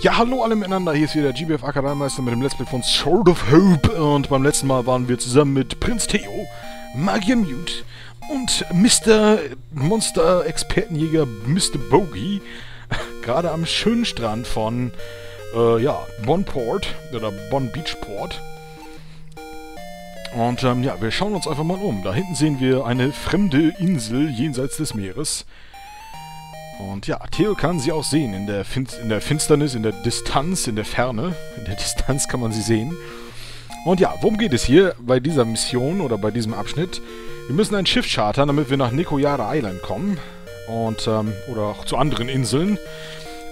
Ja, hallo alle miteinander, hier ist wieder der GBF Akademeister mit dem Let's Play von Sword of Hope und beim letzten Mal waren wir zusammen mit Prinz Theo, Magier Mute und Mr. Monster-Expertenjäger Mr. Bogey gerade am schönen Strand von, äh, ja, Bonport oder Bon Beachport. Und ähm, ja, wir schauen uns einfach mal um. Da hinten sehen wir eine fremde Insel jenseits des Meeres. Und ja, Theo kann sie auch sehen in der, in der Finsternis, in der Distanz, in der Ferne. In der Distanz kann man sie sehen. Und ja, worum geht es hier bei dieser Mission oder bei diesem Abschnitt? Wir müssen ein Schiff chartern, damit wir nach Nikoyara Island kommen. Und, ähm, oder auch zu anderen Inseln.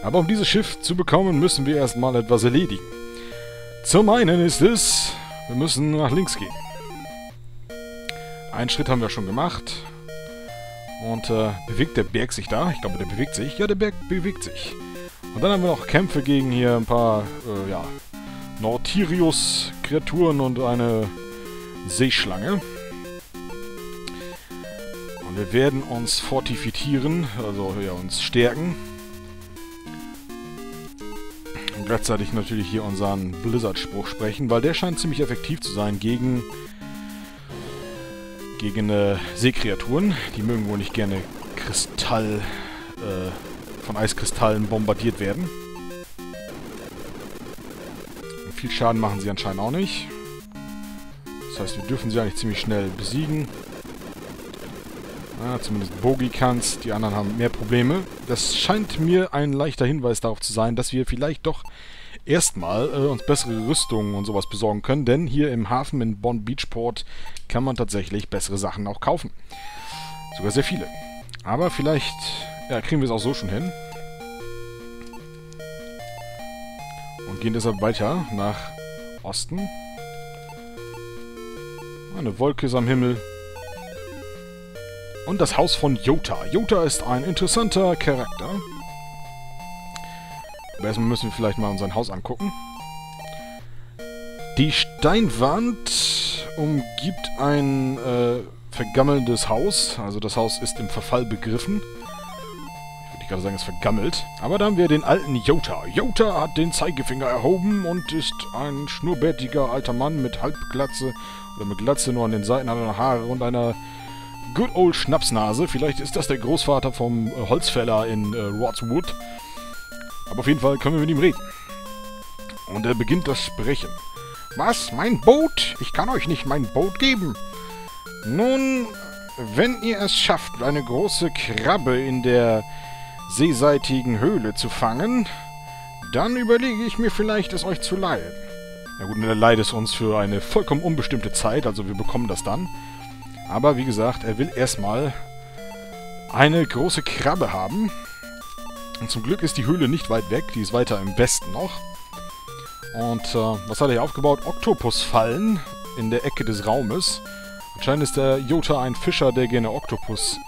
Aber um dieses Schiff zu bekommen, müssen wir erstmal etwas erledigen. Zum einen ist es, wir müssen nach links gehen. Einen Schritt haben wir schon gemacht. Und äh, bewegt der Berg sich da? Ich glaube, der bewegt sich. Ja, der Berg bewegt sich. Und dann haben wir noch Kämpfe gegen hier ein paar, äh, ja, Nautirius-Kreaturen und eine Seeschlange. Und wir werden uns fortifizieren, also ja, uns stärken. Und gleichzeitig natürlich hier unseren Blizzard-Spruch sprechen, weil der scheint ziemlich effektiv zu sein gegen gegen äh, Seekreaturen. Die mögen wohl nicht gerne Kristall, äh, von Eiskristallen bombardiert werden. Und viel Schaden machen sie anscheinend auch nicht. Das heißt, wir dürfen sie eigentlich ziemlich schnell besiegen. Ja, zumindest Bogi kann's. Die anderen haben mehr Probleme. Das scheint mir ein leichter Hinweis darauf zu sein, dass wir vielleicht doch erstmal äh, uns bessere Rüstungen und sowas besorgen können, denn hier im Hafen in Bonn Beachport kann man tatsächlich bessere Sachen auch kaufen. Sogar sehr viele. Aber vielleicht ja, kriegen wir es auch so schon hin. Und gehen deshalb weiter nach Osten. Eine Wolke ist am Himmel. Und das Haus von Jota. Jota ist ein interessanter Charakter. Aber erstmal müssen wir vielleicht mal unser Haus angucken. Die Steinwand umgibt ein äh, vergammelndes Haus. Also das Haus ist im Verfall begriffen. Ich würde gerade sagen, es ist vergammelt. Aber da haben wir den alten Jota. Jota hat den Zeigefinger erhoben und ist ein schnurrbärtiger alter Mann mit Halbglatze. Oder mit Glatze, nur an den Seiten hat er Haare und einer good old Schnapsnase. Vielleicht ist das der Großvater vom äh, Holzfäller in äh, Rodswood. Aber auf jeden Fall können wir mit ihm reden. Und er beginnt das Sprechen. Was? Mein Boot? Ich kann euch nicht mein Boot geben. Nun, wenn ihr es schafft, eine große Krabbe in der seeseitigen Höhle zu fangen, dann überlege ich mir vielleicht, es euch zu leihen. Ja gut, er leiht es uns für eine vollkommen unbestimmte Zeit, also wir bekommen das dann. Aber wie gesagt, er will erstmal eine große Krabbe haben. Und zum Glück ist die Höhle nicht weit weg, die ist weiter im Westen noch. Und äh, was hat er hier aufgebaut? Oktopusfallen in der Ecke des Raumes. Anscheinend ist der Jota ein Fischer, der gerne Oktopus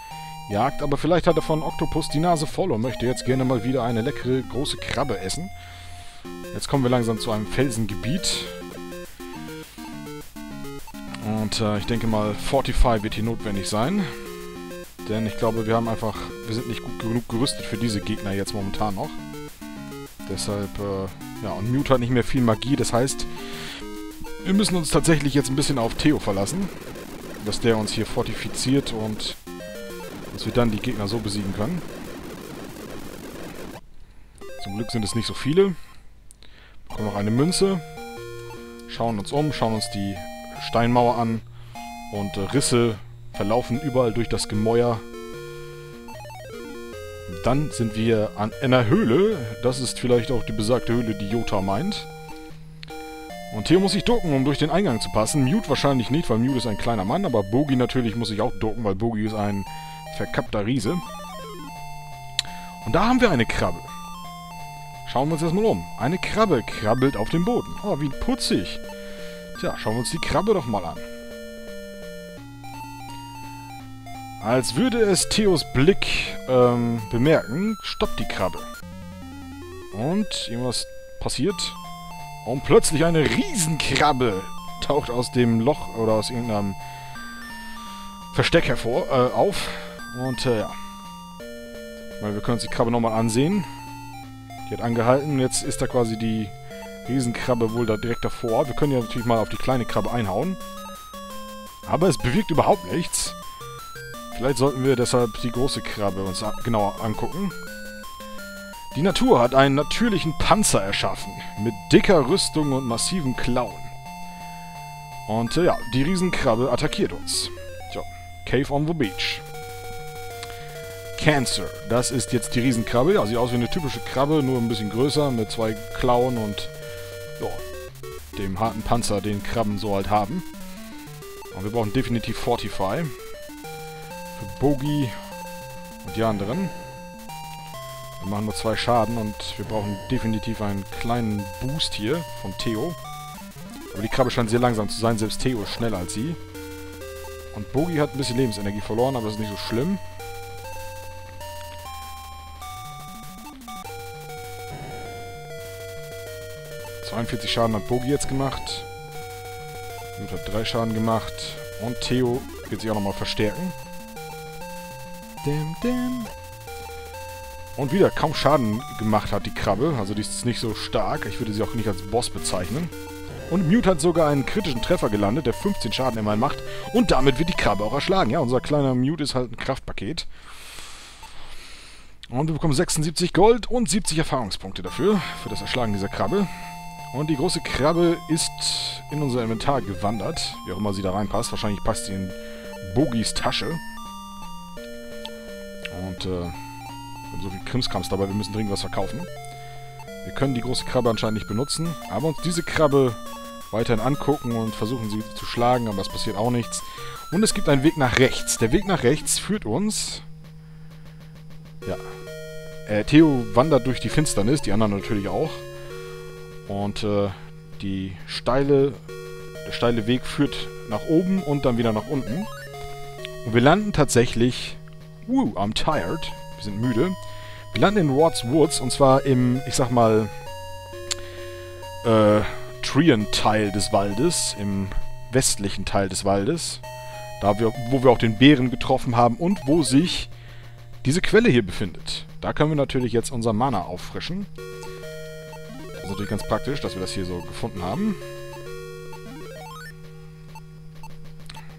jagt, aber vielleicht hat er von Oktopus die Nase voll und möchte jetzt gerne mal wieder eine leckere große Krabbe essen. Jetzt kommen wir langsam zu einem Felsengebiet. Und äh, ich denke mal, Fortify wird hier notwendig sein. Denn ich glaube, wir haben einfach... Wir sind nicht gut genug gerüstet für diese Gegner jetzt momentan noch. Deshalb, äh, ja, und Mute hat nicht mehr viel Magie. Das heißt, wir müssen uns tatsächlich jetzt ein bisschen auf Theo verlassen. Dass der uns hier fortifiziert und dass wir dann die Gegner so besiegen können. Zum Glück sind es nicht so viele. Bekommen noch eine Münze. Schauen uns um, schauen uns die Steinmauer an. Und äh, Risse verlaufen überall durch das Gemäuer. Dann sind wir an einer Höhle. Das ist vielleicht auch die besagte Höhle, die Jota meint. Und hier muss ich ducken, um durch den Eingang zu passen. Mute wahrscheinlich nicht, weil Mute ist ein kleiner Mann. Aber Bogi natürlich muss ich auch ducken, weil Bogi ist ein verkappter Riese. Und da haben wir eine Krabbe. Schauen wir uns das mal um. Eine Krabbe krabbelt auf dem Boden. Oh, wie putzig. Tja, schauen wir uns die Krabbe doch mal an. Als würde es Theos Blick ähm, bemerken, stoppt die Krabbe. Und irgendwas passiert. Und plötzlich eine Riesenkrabbe taucht aus dem Loch oder aus irgendeinem Versteck hervor, äh, auf. Und äh, ja. Weil wir können uns die Krabbe nochmal ansehen. Die hat angehalten. Jetzt ist da quasi die Riesenkrabbe wohl da direkt davor. Wir können ja natürlich mal auf die kleine Krabbe einhauen. Aber es bewirkt überhaupt nichts. Vielleicht sollten wir deshalb die große Krabbe uns genauer angucken. Die Natur hat einen natürlichen Panzer erschaffen, mit dicker Rüstung und massiven Klauen. Und äh, ja, die Riesenkrabbe attackiert uns. So, Cave on the Beach. Cancer, das ist jetzt die Riesenkrabbe. Ja, sieht aus wie eine typische Krabbe, nur ein bisschen größer, mit zwei Klauen und ja, dem harten Panzer, den Krabben so halt haben. Und wir brauchen definitiv Fortify. Für Bogi und die anderen. Wir machen nur zwei Schaden und wir brauchen definitiv einen kleinen Boost hier von Theo. Aber die Krabbe scheint sehr langsam zu sein, selbst Theo ist schneller als sie. Und Bogi hat ein bisschen Lebensenergie verloren, aber das ist nicht so schlimm. ...42 Schaden hat Bogi jetzt gemacht. Blut hat 3 Schaden gemacht. Und Theo wird sich auch nochmal verstärken. Dim, dim. Und wieder kaum Schaden gemacht hat die Krabbe. Also die ist nicht so stark. Ich würde sie auch nicht als Boss bezeichnen. Und Mute hat sogar einen kritischen Treffer gelandet, der 15 Schaden immerhin macht. Und damit wird die Krabbe auch erschlagen. Ja, unser kleiner Mute ist halt ein Kraftpaket. Und wir bekommen 76 Gold und 70 Erfahrungspunkte dafür, für das Erschlagen dieser Krabbe. Und die große Krabbe ist in unser Inventar gewandert, wie auch immer sie da reinpasst. Wahrscheinlich passt sie in Bogis Tasche. Und äh, wir haben so viel Krimskrams dabei, wir müssen dringend was verkaufen. Wir können die große Krabbe anscheinend nicht benutzen, aber uns diese Krabbe weiterhin angucken und versuchen sie zu schlagen, aber es passiert auch nichts. Und es gibt einen Weg nach rechts. Der Weg nach rechts führt uns... Ja. Äh, Theo wandert durch die Finsternis, die anderen natürlich auch. Und äh, die steile, der steile Weg führt nach oben und dann wieder nach unten. Und wir landen tatsächlich... Uh, I'm tired. Wir sind müde. Wir landen in Wards Woods und zwar im, ich sag mal, äh, Trien-Teil des Waldes, im westlichen Teil des Waldes. Da wir, wo wir auch den Bären getroffen haben und wo sich diese Quelle hier befindet. Da können wir natürlich jetzt unser Mana auffrischen. Das ist natürlich ganz praktisch, dass wir das hier so gefunden haben.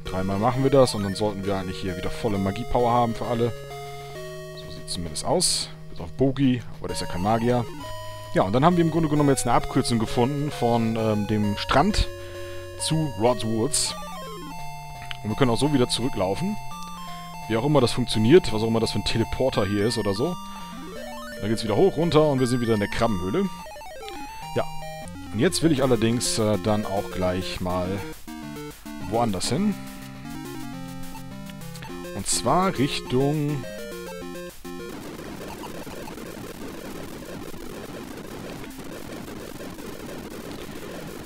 Dreimal machen wir das und dann sollten wir eigentlich hier wieder volle Magie-Power haben für alle zumindest aus. Bis auf Bogi, aber der ist ja kein Magier. Ja, und dann haben wir im Grunde genommen jetzt eine Abkürzung gefunden von ähm, dem Strand zu Rod's Woods. Und wir können auch so wieder zurücklaufen. Wie auch immer das funktioniert, was auch immer das für ein Teleporter hier ist oder so. Dann geht's wieder hoch, runter und wir sind wieder in der Krabbenhöhle. Ja. Und jetzt will ich allerdings äh, dann auch gleich mal woanders hin. Und zwar Richtung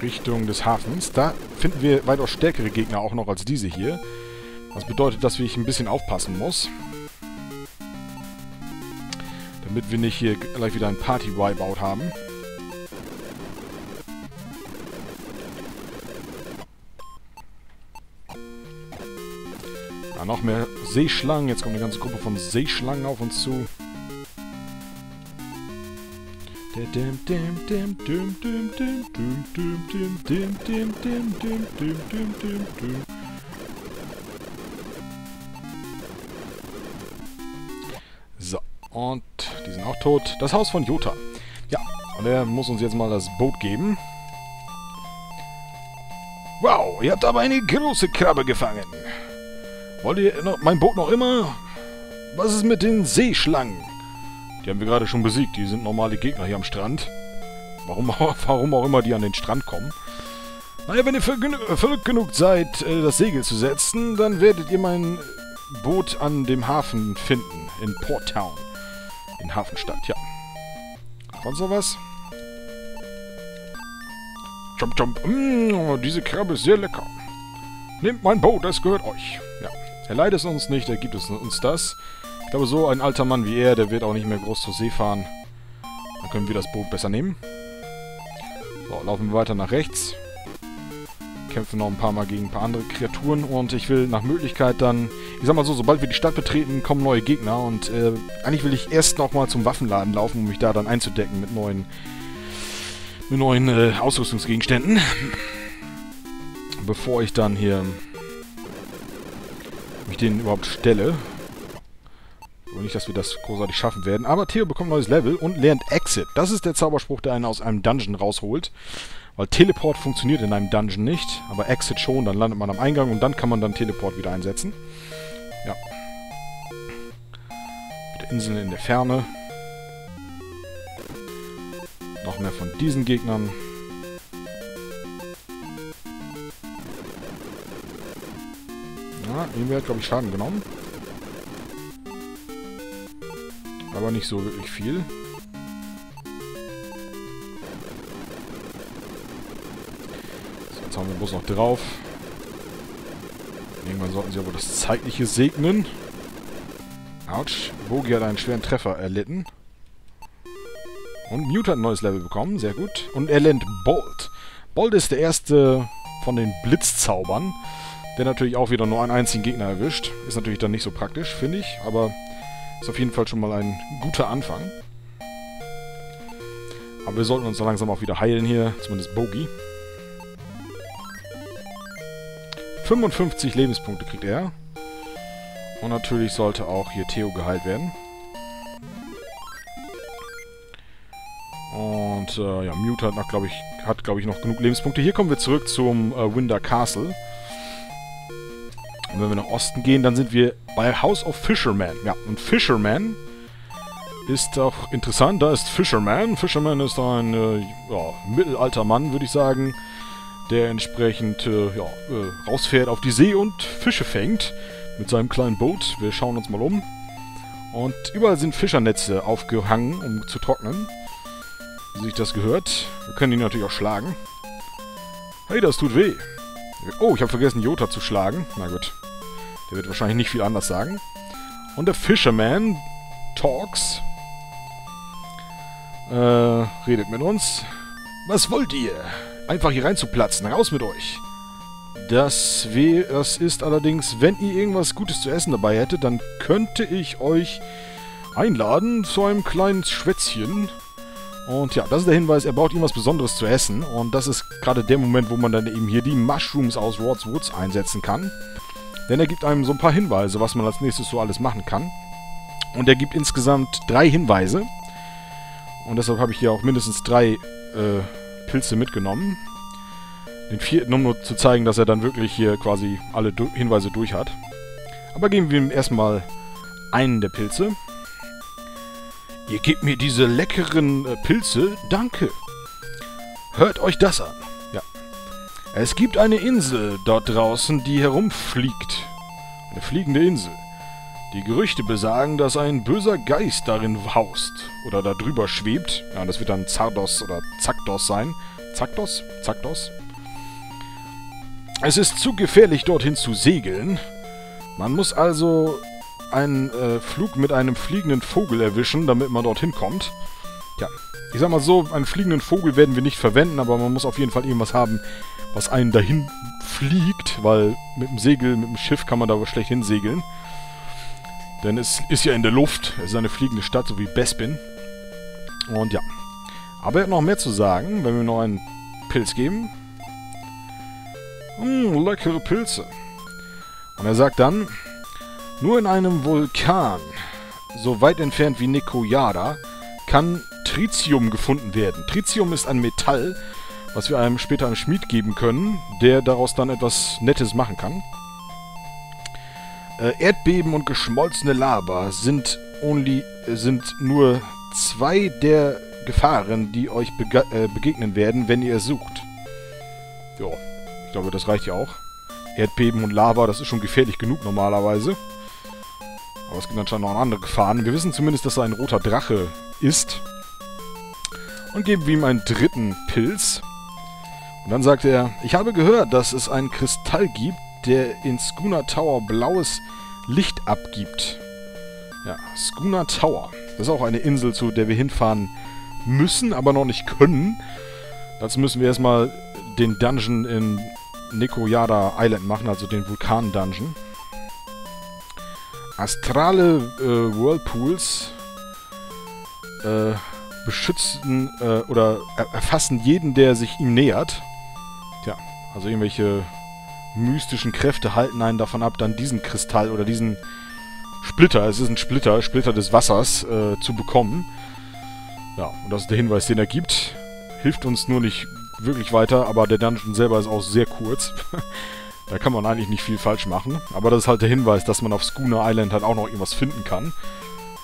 Richtung des Hafens. Da finden wir weitaus stärkere Gegner auch noch als diese hier. Das bedeutet, dass ich ein bisschen aufpassen muss. Damit wir nicht hier gleich wieder ein Party-Wipeout haben. Noch mehr Seeschlangen. Jetzt kommt eine ganze Gruppe von Seeschlangen auf uns zu. So, und die sind auch tot. Das Haus von Jota. Ja, und er muss uns jetzt mal das Boot geben. Wow, ihr habt aber eine große Krabbe gefangen. Wollt ihr mein Boot noch immer? Was ist mit den Seeschlangen? Die haben wir gerade schon besiegt. Die sind normale Gegner hier am Strand. Warum, warum auch immer die an den Strand kommen. Naja, wenn ihr verrückt genug seid, äh, das Segel zu setzen, dann werdet ihr mein Boot an dem Hafen finden. In Port Town. In Hafenstadt, ja. Sonst noch was? Jump, jump. Mmh, diese Krabbe ist sehr lecker. Nehmt mein Boot, das gehört euch. Ja. Er leidet es uns nicht, er gibt es uns das. Ich glaube, so ein alter Mann wie er, der wird auch nicht mehr groß zur See fahren. Dann können wir das Boot besser nehmen. So, laufen wir weiter nach rechts. kämpfen noch ein paar Mal gegen ein paar andere Kreaturen und ich will nach Möglichkeit dann, ich sag mal so, sobald wir die Stadt betreten, kommen neue Gegner und äh, eigentlich will ich erst noch mal zum Waffenladen laufen, um mich da dann einzudecken mit neuen, mit neuen äh, Ausrüstungsgegenständen, bevor ich dann hier mich denen überhaupt stelle. Aber nicht, dass wir das großartig schaffen werden. Aber Theo bekommt ein neues Level und lernt Exit. Das ist der Zauberspruch, der einen aus einem Dungeon rausholt. Weil Teleport funktioniert in einem Dungeon nicht, aber Exit schon, dann landet man am Eingang und dann kann man dann Teleport wieder einsetzen. Ja. Wieder Inseln in der Ferne. Noch mehr von diesen Gegnern. Ja, irgendwie hat, glaube ich, Schaden genommen. Aber nicht so wirklich viel. So, jetzt haben wir bloß noch drauf. Irgendwann sollten sie aber das Zeitliche segnen. Autsch. Bogi hat einen schweren Treffer erlitten. Und Mute hat ein neues Level bekommen. Sehr gut. Und er lernt Bolt. Bolt ist der erste von den Blitzzaubern. Der natürlich auch wieder nur einen einzigen Gegner erwischt. Ist natürlich dann nicht so praktisch, finde ich. Aber ist auf jeden Fall schon mal ein guter Anfang. Aber wir sollten uns so langsam auch wieder heilen hier. Zumindest Bogi. 55 Lebenspunkte kriegt er. Und natürlich sollte auch hier Theo geheilt werden. Und äh, ja, Mute hat, glaube ich, hat, glaube ich, noch genug Lebenspunkte. Hier kommen wir zurück zum äh, Winder Castle. Und wenn wir nach Osten gehen, dann sind wir bei House of Fisherman. Ja, und Fisherman ist auch interessant. Da ist Fisherman. Fisherman ist ein äh, ja, mittelalter Mann, würde ich sagen, der entsprechend äh, ja, äh, rausfährt auf die See und Fische fängt mit seinem kleinen Boot. Wir schauen uns mal um. Und überall sind Fischernetze aufgehangen, um zu trocknen. Wie sich das gehört. Wir können ihn natürlich auch schlagen. Hey, das tut weh. Oh, ich habe vergessen, Jota zu schlagen. Na gut. Der wird wahrscheinlich nicht viel anders sagen. Und der Fisherman talks. Äh, redet mit uns. Was wollt ihr? Einfach hier reinzuplatzen. Raus mit euch. Das, das ist allerdings, wenn ihr irgendwas Gutes zu essen dabei hättet, dann könnte ich euch einladen zu einem kleinen Schwätzchen. Und ja, das ist der Hinweis, er braucht irgendwas Besonderes zu essen. Und das ist gerade der Moment, wo man dann eben hier die Mushrooms aus Wards Woods einsetzen kann. Denn er gibt einem so ein paar Hinweise, was man als nächstes so alles machen kann. Und er gibt insgesamt drei Hinweise. Und deshalb habe ich hier auch mindestens drei äh, Pilze mitgenommen. Den vierten, um nur zu zeigen, dass er dann wirklich hier quasi alle du Hinweise durch hat. Aber geben wir ihm erstmal einen der Pilze. Ihr gebt mir diese leckeren äh, Pilze. Danke. Hört euch das an. Ja. Es gibt eine Insel dort draußen, die herumfliegt. Eine fliegende Insel. Die Gerüchte besagen, dass ein böser Geist darin haust. Oder da drüber schwebt. Ja, das wird dann Zardos oder Zakdos sein. Zakdos? Zakdos? Es ist zu gefährlich, dorthin zu segeln. Man muss also einen äh, Flug mit einem fliegenden Vogel erwischen, damit man dorthin kommt. Ja, ich sag mal so, einen fliegenden Vogel werden wir nicht verwenden, aber man muss auf jeden Fall irgendwas haben, was einen dahin fliegt, weil mit dem Segel, mit dem Schiff kann man da schlecht hinsegeln. Denn es ist ja in der Luft, es ist eine fliegende Stadt, so wie Bespin. Und ja. Aber er hat noch mehr zu sagen, wenn wir noch einen Pilz geben. Mmh, leckere Pilze. Und er sagt dann, nur in einem Vulkan, so weit entfernt wie Nekoyada, kann Tritium gefunden werden. Tritium ist ein Metall, was wir einem später einem Schmied geben können, der daraus dann etwas Nettes machen kann. Äh, Erdbeben und geschmolzene Lava sind, only, sind nur zwei der Gefahren, die euch bege äh, begegnen werden, wenn ihr es sucht. Ja, ich glaube, das reicht ja auch. Erdbeben und Lava, das ist schon gefährlich genug normalerweise. Aber es gibt anscheinend noch andere Gefahren. Wir wissen zumindest, dass er ein roter Drache ist. Und geben wir ihm einen dritten Pilz. Und dann sagt er, ich habe gehört, dass es einen Kristall gibt, der in Schooner Tower blaues Licht abgibt. Ja, Schooner Tower. Das ist auch eine Insel, zu der wir hinfahren müssen, aber noch nicht können. Dazu müssen wir erstmal den Dungeon in Nekoyada Island machen, also den Vulkan-Dungeon. Astrale äh, Whirlpools äh, beschützen äh, oder erfassen jeden, der sich ihm nähert. Tja, also irgendwelche mystischen Kräfte halten einen davon ab, dann diesen Kristall oder diesen Splitter, es ist ein Splitter, Splitter des Wassers, äh, zu bekommen. Ja, und das ist der Hinweis, den er gibt. Hilft uns nur nicht wirklich weiter, aber der Dungeon selber ist auch sehr kurz. da kann man eigentlich nicht viel falsch machen. Aber das ist halt der Hinweis, dass man auf Schooner Island halt auch noch irgendwas finden kann.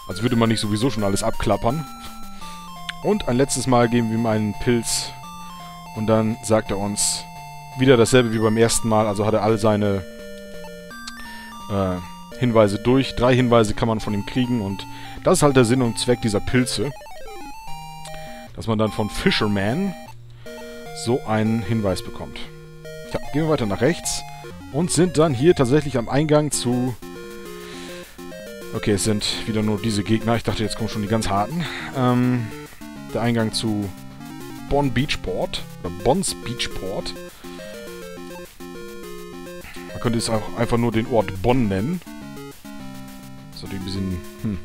Als würde man nicht sowieso schon alles abklappern. Und ein letztes Mal geben wir ihm einen Pilz. Und dann sagt er uns wieder dasselbe wie beim ersten Mal. Also hat er all seine äh, Hinweise durch. Drei Hinweise kann man von ihm kriegen. Und das ist halt der Sinn und Zweck dieser Pilze. Dass man dann von Fisherman so einen Hinweis bekommt. Ja, gehen wir weiter nach rechts. Und sind dann hier tatsächlich am Eingang zu... Okay, es sind wieder nur diese Gegner. Ich dachte, jetzt kommen schon die ganz harten. Ähm, der Eingang zu Bonn Beachport. Oder Bonns Beachport. Man könnte es auch einfach nur den Ort Bonn nennen. So, die ein bisschen hm,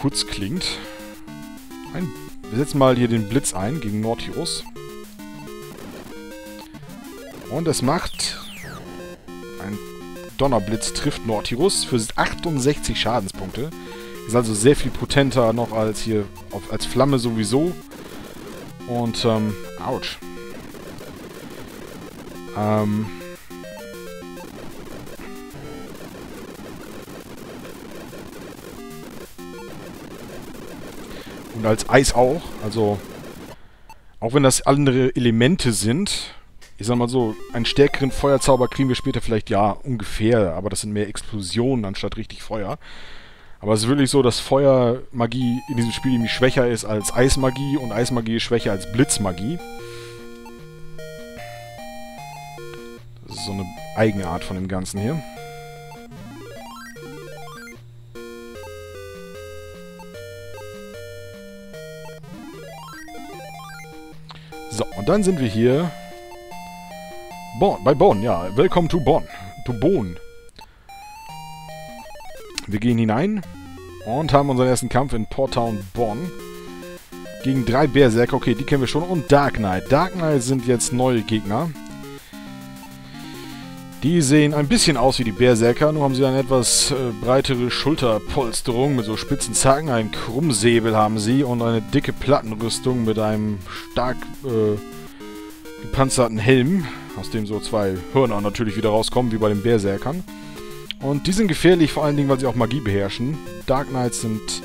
kurz klingt. Ein, wir setzen mal hier den Blitz ein gegen Nordhirus. Und es macht... Ein Donnerblitz trifft Nordhirus für 68 Schadenspunkte. Ist also sehr viel potenter noch als hier als Flamme sowieso. Und, ähm, ouch. Ähm... Und als Eis auch. Also, auch wenn das andere Elemente sind, ich sag mal so, einen stärkeren Feuerzauber kriegen wir später vielleicht, ja, ungefähr, aber das sind mehr Explosionen anstatt richtig Feuer. Aber es ist wirklich so, dass Feuermagie in diesem Spiel irgendwie schwächer ist als Eismagie und Eismagie ist schwächer als Blitzmagie. Das ist so eine Eigenart von dem Ganzen hier. So, und dann sind wir hier Bonn, bei Bonn, ja. Welcome to Bonn. To Bonn. Wir gehen hinein und haben unseren ersten Kampf in Porttown Bonn. Gegen drei Berserker. Okay, die kennen wir schon. Und Dark Knight. Dark Knight sind jetzt neue Gegner. Die sehen ein bisschen aus wie die Berserker, nur haben sie eine etwas äh, breitere Schulterpolsterung mit so spitzen Zacken, einen Krummsäbel haben sie und eine dicke Plattenrüstung mit einem stark äh, gepanzerten Helm aus dem so zwei Hörner natürlich wieder rauskommen, wie bei den Berserkern. Und die sind gefährlich, vor allen Dingen, weil sie auch Magie beherrschen. Dark Knights sind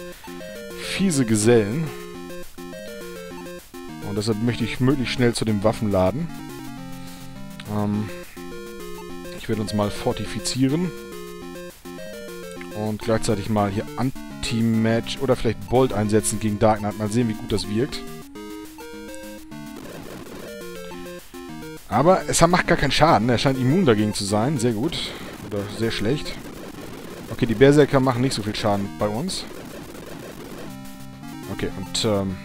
fiese Gesellen. Und deshalb möchte ich möglichst schnell zu den Waffen laden. Ähm, ich werde uns mal fortifizieren. Und gleichzeitig mal hier Anti-Match oder vielleicht Bolt einsetzen gegen Dark Knight. Mal sehen, wie gut das wirkt. Aber es macht gar keinen Schaden. Er scheint immun dagegen zu sein. Sehr gut. Oder sehr schlecht. Okay, die Berserker machen nicht so viel Schaden bei uns. Okay, und ähm,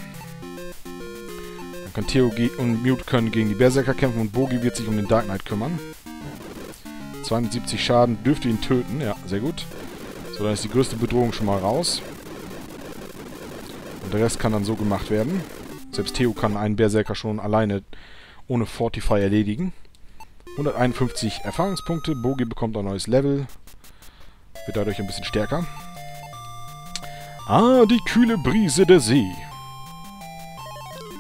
dann kann Theo und Mute können gegen die Berserker kämpfen und Bogi wird sich um den Dark Knight kümmern. 270 Schaden dürfte ihn töten. Ja, sehr gut. So, dann ist die größte Bedrohung schon mal raus. Und der Rest kann dann so gemacht werden. Selbst Theo kann einen Berserker schon alleine ohne Fortify erledigen. 151 Erfahrungspunkte. Bogi bekommt ein neues Level. Wird dadurch ein bisschen stärker. Ah, die kühle Brise der See.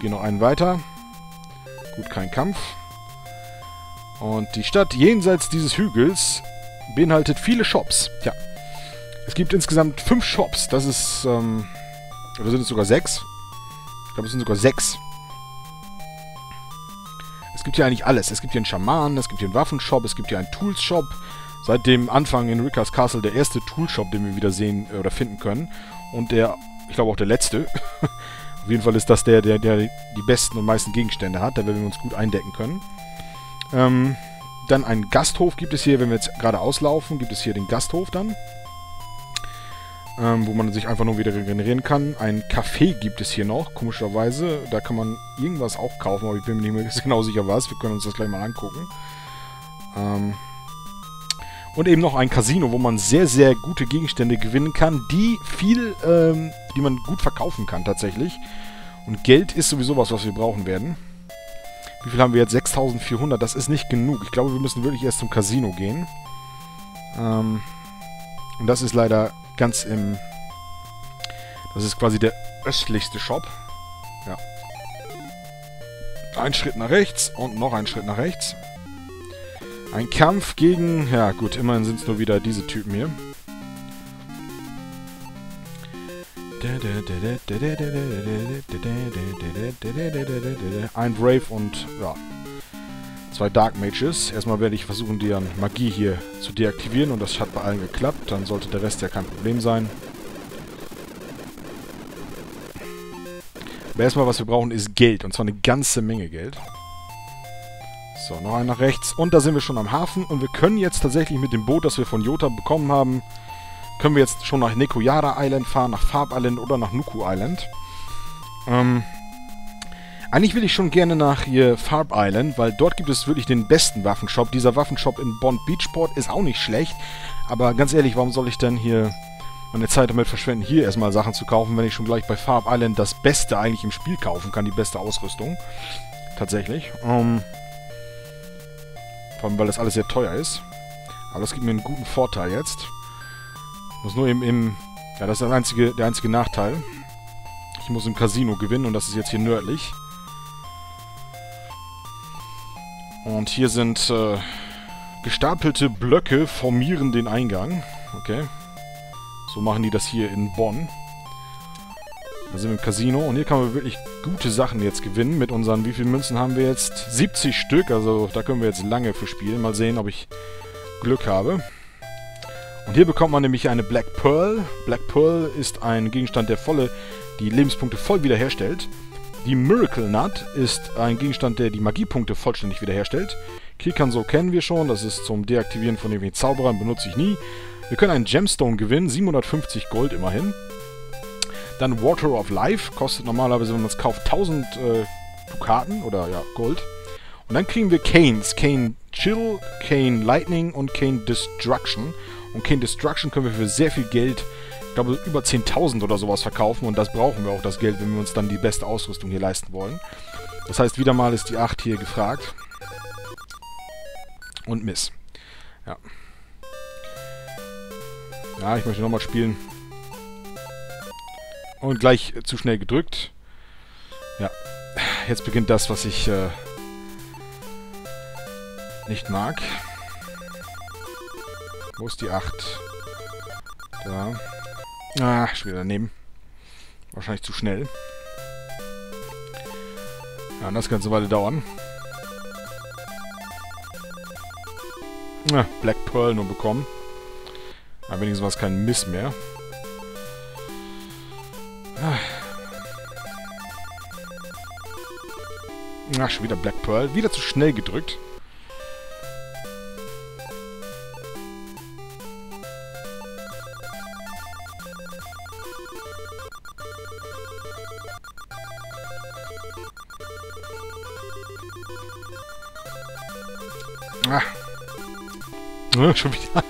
Gehen noch einen weiter. Gut, kein Kampf. Und die Stadt jenseits dieses Hügels beinhaltet viele Shops. Tja. Es gibt insgesamt fünf Shops. Das ist, ähm... Oder sind es sogar sechs? Ich glaube, es sind sogar sechs. Es gibt hier eigentlich alles. Es gibt hier einen Schamanen, es gibt hier einen Waffenshop, es gibt hier einen Toolshop. Seit dem Anfang in Rickers Castle der erste Toolshop, den wir wieder sehen äh, oder finden können. Und der, ich glaube auch der letzte. Auf jeden Fall ist das der, der, der die besten und meisten Gegenstände hat. Da werden wir uns gut eindecken können. Ähm, dann einen Gasthof gibt es hier, wenn wir jetzt gerade auslaufen, gibt es hier den Gasthof dann. Ähm, wo man sich einfach nur wieder regenerieren kann. Ein Café gibt es hier noch, komischerweise. Da kann man irgendwas auch kaufen, aber ich bin mir nicht mehr genau sicher was. Wir können uns das gleich mal angucken. Ähm und eben noch ein Casino, wo man sehr, sehr gute Gegenstände gewinnen kann, die viel, ähm, die man gut verkaufen kann tatsächlich. Und Geld ist sowieso was, was wir brauchen werden. Wie viel haben wir jetzt? 6400. Das ist nicht genug. Ich glaube, wir müssen wirklich erst zum Casino gehen. Ähm, und das ist leider ganz im... Das ist quasi der östlichste Shop. Ja. Ein Schritt nach rechts und noch ein Schritt nach rechts. Ein Kampf gegen... Ja gut, immerhin sind es nur wieder diese Typen hier. Ein Brave und ja, zwei Dark Mages. Erstmal werde ich versuchen, deren Magie hier zu deaktivieren und das hat bei allen geklappt. Dann sollte der Rest ja kein Problem sein. Aber erstmal, was wir brauchen, ist Geld. Und zwar eine ganze Menge Geld. So, noch ein nach rechts. Und da sind wir schon am Hafen. Und wir können jetzt tatsächlich mit dem Boot, das wir von Jota bekommen haben, können wir jetzt schon nach Nekoyara Island fahren, nach Farb Island oder nach Nuku Island. Ähm, eigentlich will ich schon gerne nach hier Farb Island, weil dort gibt es wirklich den besten Waffenshop. Dieser Waffenshop in Bond Beachport ist auch nicht schlecht. Aber ganz ehrlich, warum soll ich denn hier meine Zeit damit verschwenden, hier erstmal Sachen zu kaufen, wenn ich schon gleich bei Farb Island das Beste eigentlich im Spiel kaufen kann, die beste Ausrüstung. Tatsächlich. Ähm, vor allem, weil das alles sehr teuer ist. Aber das gibt mir einen guten Vorteil jetzt. Muss nur eben im... Ja, das ist der einzige, der einzige Nachteil. Ich muss im Casino gewinnen und das ist jetzt hier nördlich. Und hier sind äh, gestapelte Blöcke formieren den Eingang. Okay. So machen die das hier in Bonn. Da sind wir im Casino und hier kann man wirklich gute Sachen jetzt gewinnen mit unseren, wie viele Münzen haben wir jetzt? 70 Stück, also da können wir jetzt lange für spielen. Mal sehen, ob ich Glück habe. Und hier bekommt man nämlich eine Black Pearl. Black Pearl ist ein Gegenstand, der volle, die Lebenspunkte voll wiederherstellt. Die Miracle Nut ist ein Gegenstand, der die Magiepunkte vollständig wiederherstellt. Kikanso kennen wir schon, das ist zum Deaktivieren von irgendwelchen Zauberern, benutze ich nie. Wir können einen Gemstone gewinnen, 750 Gold immerhin. Dann Water of Life, kostet normalerweise, wenn man es kauft, 1000 äh, Dukaten oder ja, Gold. Und dann kriegen wir Canes, Cane Chill, Cane Lightning und Cane Destruction. Und Cane Destruction können wir für sehr viel Geld ich glaube, über 10.000 oder sowas verkaufen und das brauchen wir auch, das Geld, wenn wir uns dann die beste Ausrüstung hier leisten wollen. Das heißt, wieder mal ist die 8 hier gefragt. Und Miss. Ja. Ja, ich möchte nochmal spielen. Und gleich zu schnell gedrückt. Ja. Jetzt beginnt das, was ich äh, nicht mag. Wo ist die 8? Da. Ah, schon wieder daneben. Wahrscheinlich zu schnell. Ja, das kann so Weile dauern. Ah, Black Pearl nur bekommen. Aber wenigstens war es kein Miss mehr. Ah. Ach, schon wieder Black Pearl. Wieder zu schnell gedrückt. Oh, schon wieder.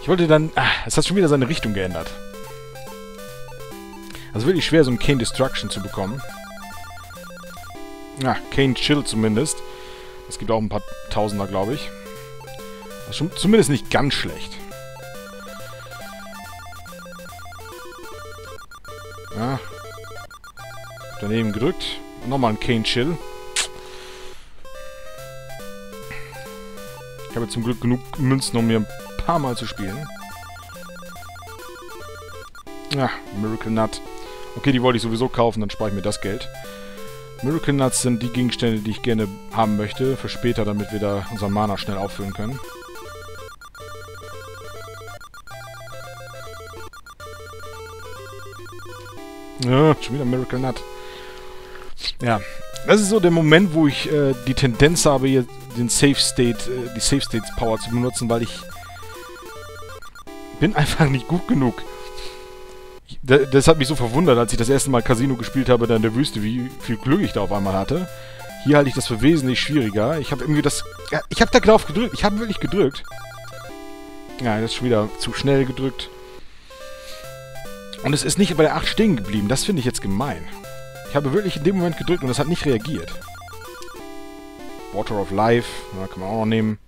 Ich wollte dann... Ah, es hat schon wieder seine Richtung geändert. Also wirklich schwer, so ein Kane Destruction zu bekommen. Ja, Kane Chill zumindest. Es gibt auch ein paar Tausender, glaube ich. Das schon zumindest nicht ganz schlecht. Ja. Daneben gedrückt. Nochmal ein Kane Chill. Ich habe zum Glück genug Münzen, um mir ein paar Mal zu spielen. Ja, Miracle Nut. Okay, die wollte ich sowieso kaufen, dann spare ich mir das Geld. Miracle Nuts sind die Gegenstände, die ich gerne haben möchte, für später, damit wir da unser Mana schnell auffüllen können. Ja, schon wieder Miracle Nut. Ja, das ist so der Moment, wo ich äh, die Tendenz habe, hier den Safe State, äh, die Safe States Power zu benutzen, weil ich bin einfach nicht gut genug. Das hat mich so verwundert, als ich das erste Mal Casino gespielt habe, da in der Wüste, wie viel Glück ich da auf einmal hatte. Hier halte ich das für wesentlich schwieriger. Ich habe irgendwie das... Ja, ich habe da drauf gedrückt. Ich habe wirklich gedrückt. Ja, das ist schon wieder zu schnell gedrückt. Und es ist nicht bei der 8 stehen geblieben. Das finde ich jetzt gemein. Ich habe wirklich in dem Moment gedrückt und es hat nicht reagiert. Water of Life. Ja, kann man auch noch nehmen.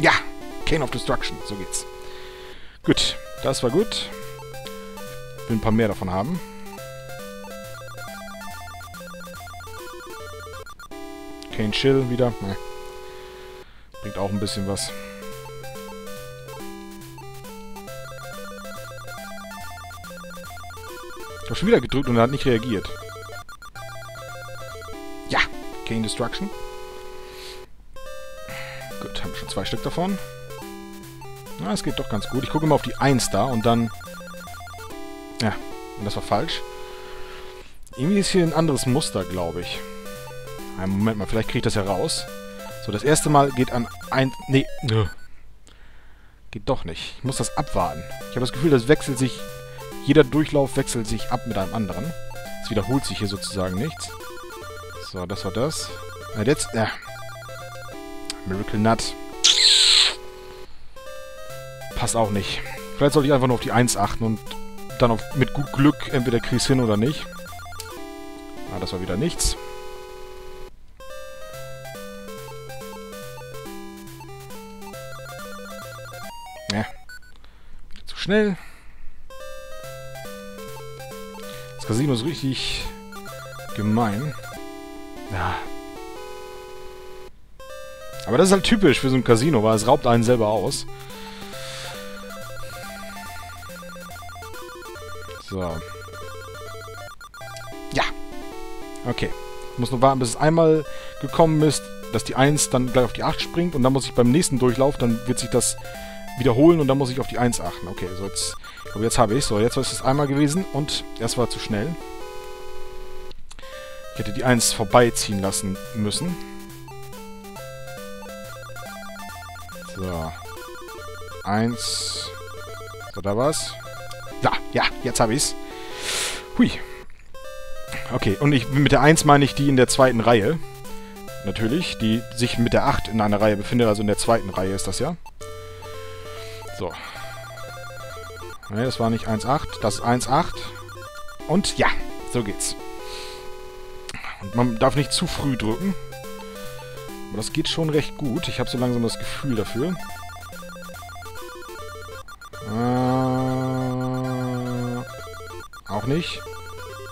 Ja, Cane of Destruction. So geht's. Gut, das war gut. Will ein paar mehr davon haben. Cane Chill wieder. Ne. Bringt auch ein bisschen was. Ich habe schon wieder gedrückt und er hat nicht reagiert. Ja, Cane Destruction. Gut, haben wir schon zwei Stück davon. Na, es geht doch ganz gut. Ich gucke mal auf die 1 da und dann ja, und das war falsch. Irgendwie ist hier ein anderes Muster, glaube ich. Einen Moment mal, vielleicht kriege ich das heraus. So, das erste Mal geht an ein... Nee, nö. Geht doch nicht. Ich muss das abwarten. Ich habe das Gefühl, das wechselt sich... Jeder Durchlauf wechselt sich ab mit einem anderen. Es wiederholt sich hier sozusagen nichts. So, das war das. Na, jetzt... Ja. Miracle Nut. Passt auch nicht. Vielleicht sollte ich einfach nur auf die 1 achten und dann auf, mit gut Glück entweder kriegst hin oder nicht. Ah, das war wieder nichts. Ja. Wieder zu schnell. Casino ist richtig gemein. Ja. Aber das ist halt typisch für so ein Casino, weil es raubt einen selber aus. So. Ja. Okay. Ich muss nur warten, bis es einmal gekommen ist, dass die 1 dann gleich auf die 8 springt und dann muss ich beim nächsten Durchlauf, dann wird sich das wiederholen und dann muss ich auf die 1 achten. Okay, so jetzt, ich glaube, jetzt habe ich So, jetzt ist es einmal gewesen und das war zu schnell. Ich hätte die 1 vorbeiziehen lassen müssen. So. 1. So, da war's. Da, ja, jetzt habe ich's. Hui. Okay, und ich, mit der 1 meine ich die in der zweiten Reihe. Natürlich, die sich mit der 8 in einer Reihe befindet, also in der zweiten Reihe ist das ja. So. Ne, das war nicht 1,8, das ist 1,8. Und ja, so geht's. Und man darf nicht zu früh drücken. Aber das geht schon recht gut. Ich habe so langsam das Gefühl dafür. Auch nicht.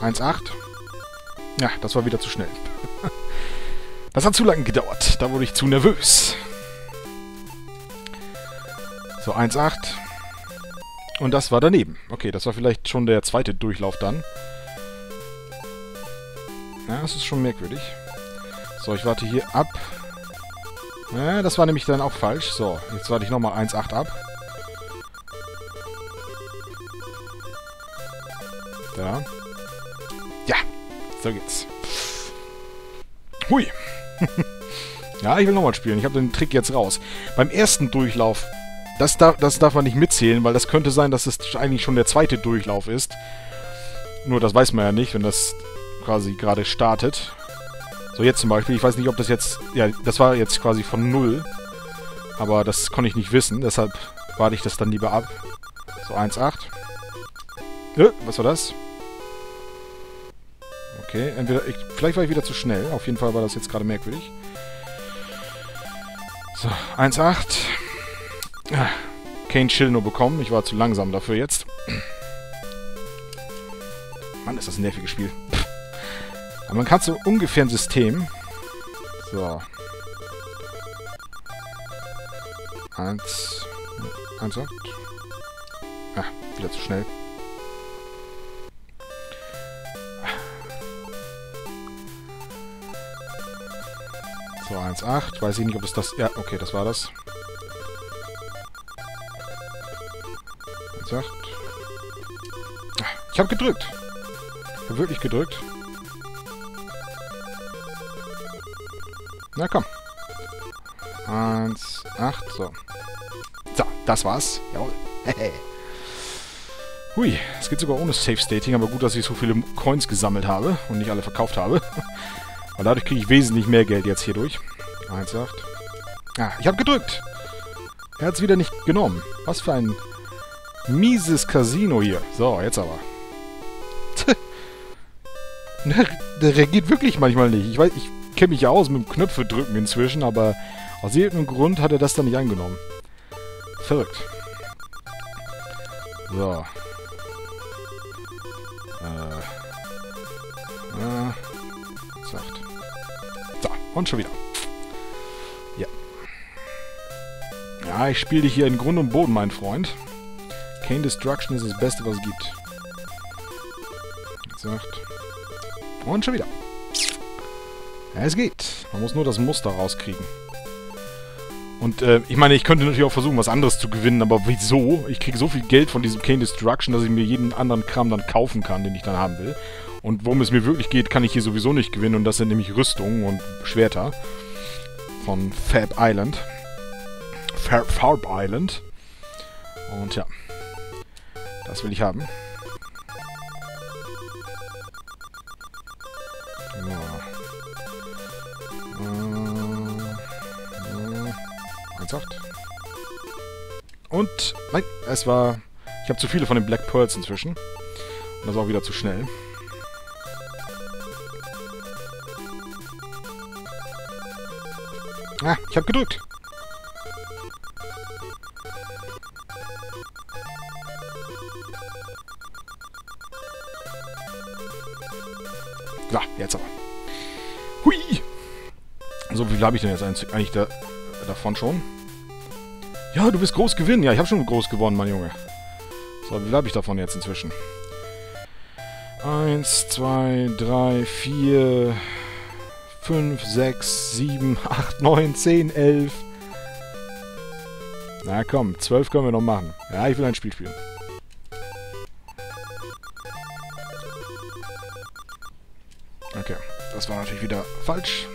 1,8. Ja, das war wieder zu schnell. Das hat zu lange gedauert. Da wurde ich zu nervös. So, 1,8. Und das war daneben. Okay, das war vielleicht schon der zweite Durchlauf dann. Ja, das ist schon merkwürdig. So, ich warte hier ab. Ja, das war nämlich dann auch falsch. So, jetzt warte ich nochmal 1,8 ab. Da. Ja, so geht's. Hui. ja, ich will nochmal spielen. Ich habe den Trick jetzt raus. Beim ersten Durchlauf, das darf, das darf man nicht mitzählen, weil das könnte sein, dass es eigentlich schon der zweite Durchlauf ist. Nur das weiß man ja nicht, wenn das quasi gerade startet. So, jetzt zum Beispiel. Ich weiß nicht, ob das jetzt... Ja, das war jetzt quasi von Null. Aber das konnte ich nicht wissen. Deshalb warte ich das dann lieber ab. So, 1,8. Äh, was war das? Okay, entweder... Ich, vielleicht war ich wieder zu schnell. Auf jeden Fall war das jetzt gerade merkwürdig. So, 1,8. Kane Chill nur bekommen. Ich war zu langsam dafür jetzt. Mann, ist das ein nerviges Spiel. Aber man kann so ungefähr ein System... So. 1... 1,8. Ah, wieder zu schnell. So, 1,8. Weiß ich nicht, ob es das... Ja, okay, das war das. 1,8. Ich habe gedrückt. Ich habe wirklich gedrückt. Na komm. Eins, acht, so. So, das war's. Jawohl. Hui, es geht sogar ohne Safe-Stating, aber gut, dass ich so viele Coins gesammelt habe und nicht alle verkauft habe. Weil dadurch kriege ich wesentlich mehr Geld jetzt hier durch. 1, 8. Ah, ich habe gedrückt. Er hat es wieder nicht genommen. Was für ein mieses Casino hier. So, jetzt aber. der, der reagiert wirklich manchmal nicht. Ich weiß, ich kenne mich ja aus mit dem Knöpfe drücken inzwischen, aber aus irgendeinem Grund hat er das dann nicht angenommen. Verrückt. So. Äh. Äh. Sagt. So, und schon wieder. Ja. Ja, ich spiele dich hier in Grund und Boden, mein Freund. Kane Destruction ist das Beste, was es gibt. Sagt. Und schon wieder. Es geht. Man muss nur das Muster rauskriegen. Und äh, ich meine, ich könnte natürlich auch versuchen, was anderes zu gewinnen, aber wieso? Ich kriege so viel Geld von diesem Kane Destruction, dass ich mir jeden anderen Kram dann kaufen kann, den ich dann haben will. Und worum es mir wirklich geht, kann ich hier sowieso nicht gewinnen. Und das sind nämlich Rüstungen und Schwerter. Von Fab Island. Farb Island. Und ja. Das will ich haben. gesagt. Und, nein, es war... Ich habe zu viele von den Black Pearls inzwischen. Und das ist auch wieder zu schnell. Ah, ich habe gedrückt. So, jetzt aber. Hui! So, wie viel habe ich denn jetzt eigentlich da, davon schon? Ja, du bist groß gewinnen. Ja, ich habe schon groß gewonnen, mein Junge. So, wie viel habe ich davon jetzt inzwischen? Eins, zwei, drei, vier, fünf, sechs, sieben, acht, neun, zehn, elf. Na komm, zwölf können wir noch machen. Ja, ich will ein Spiel spielen. Okay, das war natürlich wieder falsch.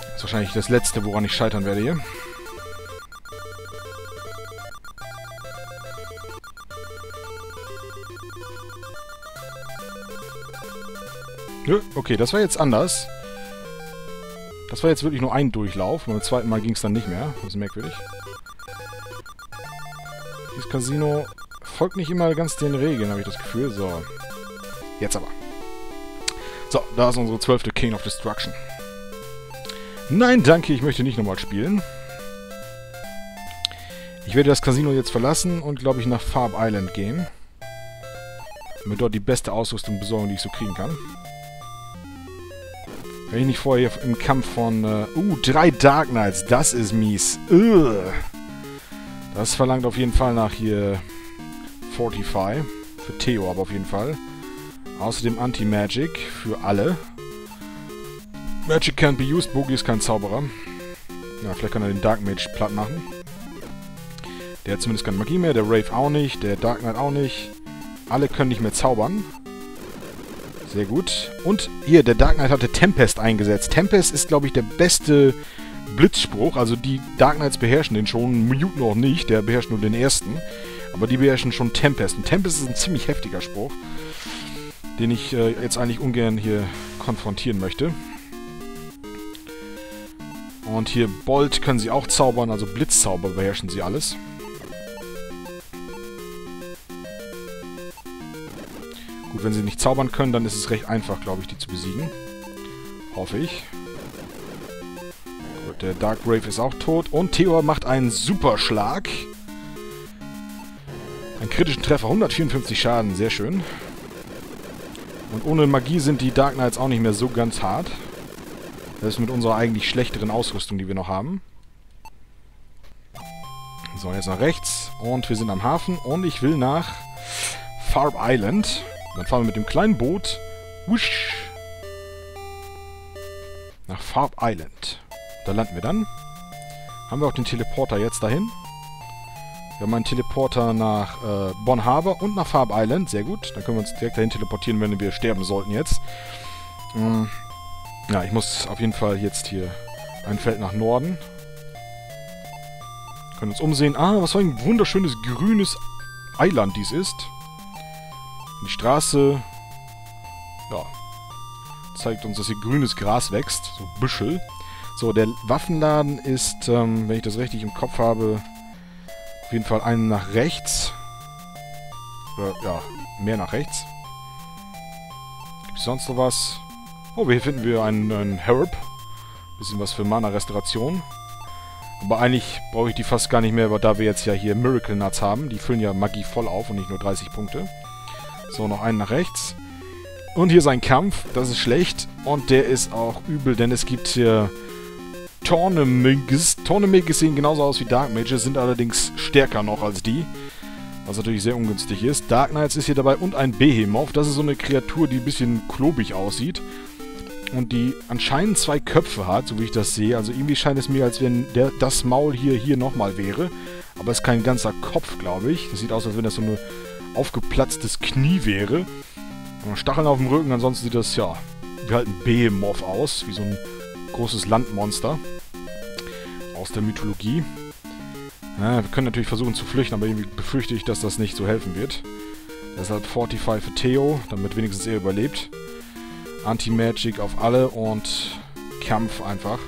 Das ist wahrscheinlich das letzte, woran ich scheitern werde hier. Okay, das war jetzt anders. Das war jetzt wirklich nur ein Durchlauf. Beim zweiten Mal ging es dann nicht mehr. Das ist merkwürdig. Dieses Casino folgt nicht immer ganz den Regeln, habe ich das Gefühl. So. Jetzt aber. So, da ist unsere zwölfte King of Destruction. Nein, danke, ich möchte nicht nochmal spielen. Ich werde das Casino jetzt verlassen und, glaube ich, nach Farb Island gehen. Mir dort die beste Ausrüstung besorgen, die ich so kriegen kann. Wenn ich nicht vorher hier im Kampf von... Uh, uh, drei Dark Knights, das ist mies. Ugh. Das verlangt auf jeden Fall nach hier... Fortify. Für Theo aber auf jeden Fall. Außerdem Anti-Magic für alle. Magic can't be used. Boogie ist kein Zauberer. Ja, vielleicht kann er den Dark Mage platt machen. Der hat zumindest keine Magie mehr. Der Rave auch nicht. Der Dark Knight auch nicht. Alle können nicht mehr zaubern. Sehr gut. Und hier, der Dark Knight hatte Tempest eingesetzt. Tempest ist, glaube ich, der beste Blitzspruch. Also die Dark Knights beherrschen den schon. Mute noch nicht. Der beherrscht nur den ersten. Aber die beherrschen schon Tempest. Und Tempest ist ein ziemlich heftiger Spruch. Den ich äh, jetzt eigentlich ungern hier konfrontieren möchte. Und hier Bolt können sie auch zaubern, also Blitzzauber beherrschen sie alles. Gut, wenn sie nicht zaubern können, dann ist es recht einfach, glaube ich, die zu besiegen. Hoffe ich. Gut, der Dark Brave ist auch tot. Und Theor macht einen Superschlag. Einen kritischen Treffer, 154 Schaden, sehr schön. Und ohne Magie sind die Dark Knights auch nicht mehr so ganz hart. Das ist mit unserer eigentlich schlechteren Ausrüstung, die wir noch haben. So, jetzt nach rechts. Und wir sind am Hafen. Und ich will nach Farb Island. Dann fahren wir mit dem kleinen Boot. Wusch. Nach Farb Island. Da landen wir dann. Haben wir auch den Teleporter jetzt dahin. Wir haben einen Teleporter nach äh, Bon Harbor und nach Farb Island. Sehr gut. Dann können wir uns direkt dahin teleportieren, wenn wir sterben sollten jetzt. Ähm, ja, ich muss auf jeden Fall jetzt hier ein Feld nach Norden. Können uns umsehen. Ah, was für ein wunderschönes grünes Eiland dies ist. Die Straße, ja, zeigt uns, dass hier grünes Gras wächst. So Büschel. So, der Waffenladen ist, ähm, wenn ich das richtig im Kopf habe, auf jeden Fall einen nach rechts. Oder, ja, mehr nach rechts. Gibt es sonst noch was? Oh, hier finden wir einen, einen Herb. Bisschen was für Mana-Restauration. Aber eigentlich brauche ich die fast gar nicht mehr, weil da wir jetzt ja hier Miracle Nuts haben. Die füllen ja Magie voll auf und nicht nur 30 Punkte. So, noch einen nach rechts. Und hier ist ein Kampf. Das ist schlecht. Und der ist auch übel, denn es gibt hier Tornemages. Tornemages sehen genauso aus wie Dark Mages, sind allerdings stärker noch als die. Was natürlich sehr ungünstig ist. Dark Knights ist hier dabei und ein Behemoth. Das ist so eine Kreatur, die ein bisschen klobig aussieht und die anscheinend zwei Köpfe hat, so wie ich das sehe. Also irgendwie scheint es mir, als wenn der, das Maul hier, hier nochmal wäre. Aber es ist kein ganzer Kopf, glaube ich. Das sieht aus, als wenn das so ein aufgeplatztes Knie wäre. Stacheln auf dem Rücken, ansonsten sieht das, ja, wie halt ein Behemoth aus. Wie so ein großes Landmonster. Aus der Mythologie. Ja, wir können natürlich versuchen zu flüchten, aber irgendwie befürchte ich, dass das nicht so helfen wird. Deshalb Fortify für Theo, damit wenigstens er überlebt. Anti-Magic auf alle und Kampf einfach.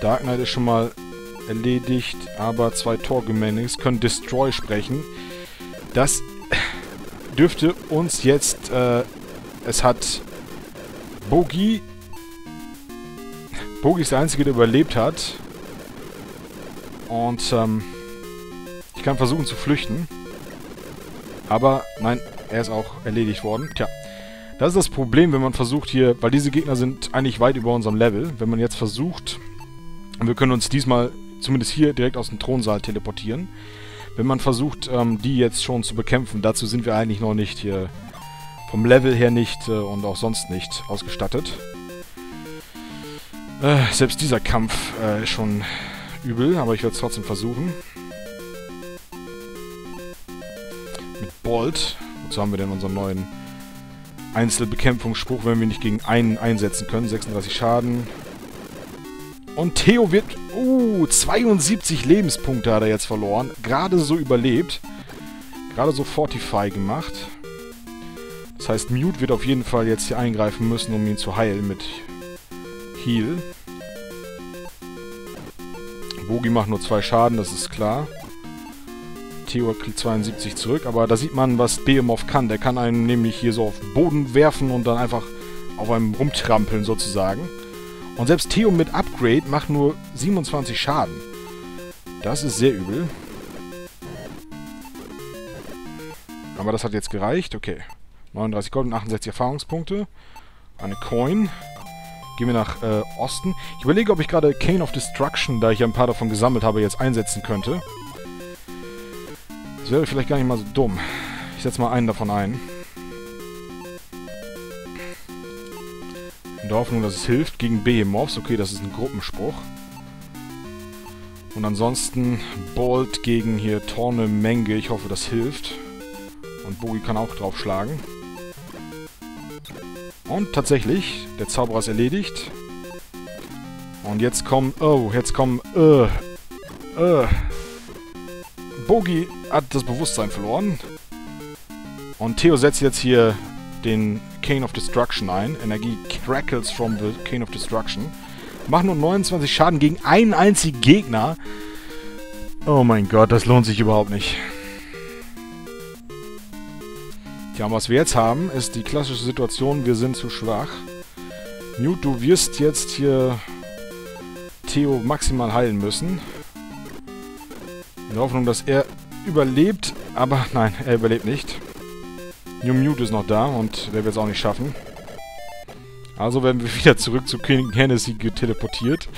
Dark Knight ist schon mal erledigt, aber zwei Torgemännings können Destroy sprechen. Das dürfte uns jetzt... Äh, es hat Bogi... Bogi ist der Einzige, der überlebt hat. Und ähm, ich kann versuchen zu flüchten. Aber nein, er ist auch erledigt worden. Tja, das ist das Problem, wenn man versucht hier, weil diese Gegner sind eigentlich weit über unserem Level. Wenn man jetzt versucht, und wir können uns diesmal zumindest hier direkt aus dem Thronsaal teleportieren, wenn man versucht, ähm, die jetzt schon zu bekämpfen, dazu sind wir eigentlich noch nicht hier vom Level her nicht äh, und auch sonst nicht ausgestattet. Äh, selbst dieser Kampf äh, ist schon übel, aber ich werde es trotzdem versuchen. Mit Bolt. Wozu haben wir denn unseren neuen Einzelbekämpfungsspruch, wenn wir nicht gegen einen einsetzen können. 36 Schaden. Und Theo wird... Uh, 72 Lebenspunkte hat er jetzt verloren. Gerade so überlebt. Gerade so Fortify gemacht. Das heißt, Mute wird auf jeden Fall jetzt hier eingreifen müssen, um ihn zu heilen mit Heal. Bogi macht nur zwei Schaden, das ist klar. Theo kriegt 72 zurück, aber da sieht man, was Behemoth kann. Der kann einen nämlich hier so auf den Boden werfen und dann einfach auf einem rumtrampeln sozusagen. Und selbst Theo mit Upgrade macht nur 27 Schaden. Das ist sehr übel. Aber das hat jetzt gereicht. Okay. 39 Gold und 68 Erfahrungspunkte. Eine Coin. Gehen wir nach äh, Osten. Ich überlege, ob ich gerade Cane of Destruction, da ich ein paar davon gesammelt habe, jetzt einsetzen könnte. Das wäre vielleicht gar nicht mal so dumm. Ich setze mal einen davon ein. In der Hoffnung, dass es hilft gegen Behemoths. Okay, das ist ein Gruppenspruch. Und ansonsten Bolt gegen hier Torne Menge. Ich hoffe, das hilft. Und Bogi kann auch draufschlagen. Und tatsächlich, der Zauberer ist erledigt. Und jetzt kommen... Oh, jetzt kommen... Äh, äh, Bogi hat das Bewusstsein verloren. Und Theo setzt jetzt hier den Cane of Destruction ein. Energie crackles from the Cane of Destruction. Macht nur 29 Schaden gegen einen einzigen Gegner. Oh mein Gott, das lohnt sich überhaupt nicht. Tja, und was wir jetzt haben, ist die klassische Situation, wir sind zu schwach. Mute, du wirst jetzt hier Theo maximal heilen müssen. In der Hoffnung, dass er überlebt. Aber nein, er überlebt nicht. New Mute ist noch da und der wird es auch nicht schaffen. Also werden wir wieder zurück zu King Hennessy geteleportiert.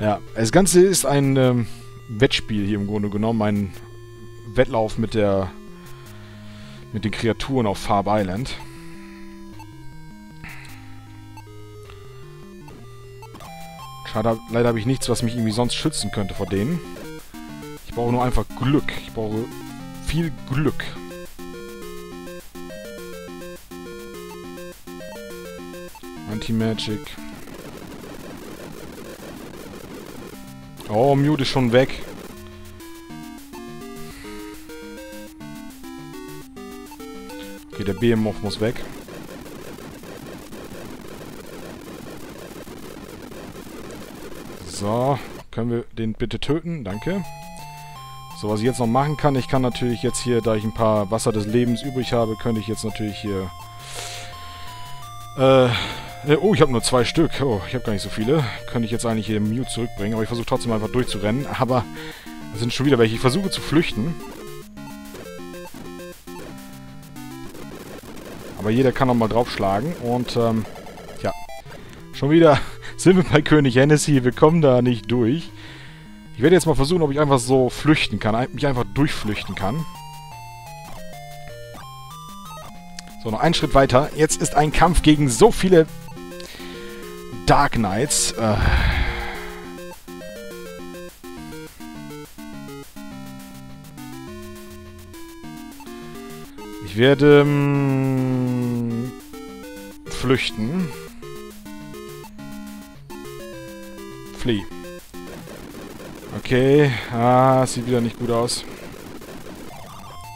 Ja, das Ganze ist ein ähm, Wettspiel hier im Grunde genommen. Ein Wettlauf mit der mit den Kreaturen auf Farb Island. Schade, leider habe ich nichts, was mich irgendwie sonst schützen könnte vor denen. Ich brauche nur einfach Glück. Ich brauche viel Glück. Anti-Magic. Oh, Mute ist schon weg. Der Behemoth muss weg. So, können wir den bitte töten? Danke. So, was ich jetzt noch machen kann, ich kann natürlich jetzt hier, da ich ein paar Wasser des Lebens übrig habe, könnte ich jetzt natürlich hier... Äh, äh oh, ich habe nur zwei Stück. Oh, ich habe gar nicht so viele. Könnte ich jetzt eigentlich hier Mute zurückbringen, aber ich versuche trotzdem einfach durchzurennen. Aber es sind schon wieder welche. Ich versuche zu flüchten. Aber jeder kann nochmal draufschlagen. Und, ähm, ja. Schon wieder sind wir bei König Hennessy. Wir kommen da nicht durch. Ich werde jetzt mal versuchen, ob ich einfach so flüchten kann. Mich einfach durchflüchten kann. So, noch einen Schritt weiter. Jetzt ist ein Kampf gegen so viele Dark Knights. Äh ich werde ähm, flüchten. Flee. Okay. Ah, sieht wieder nicht gut aus.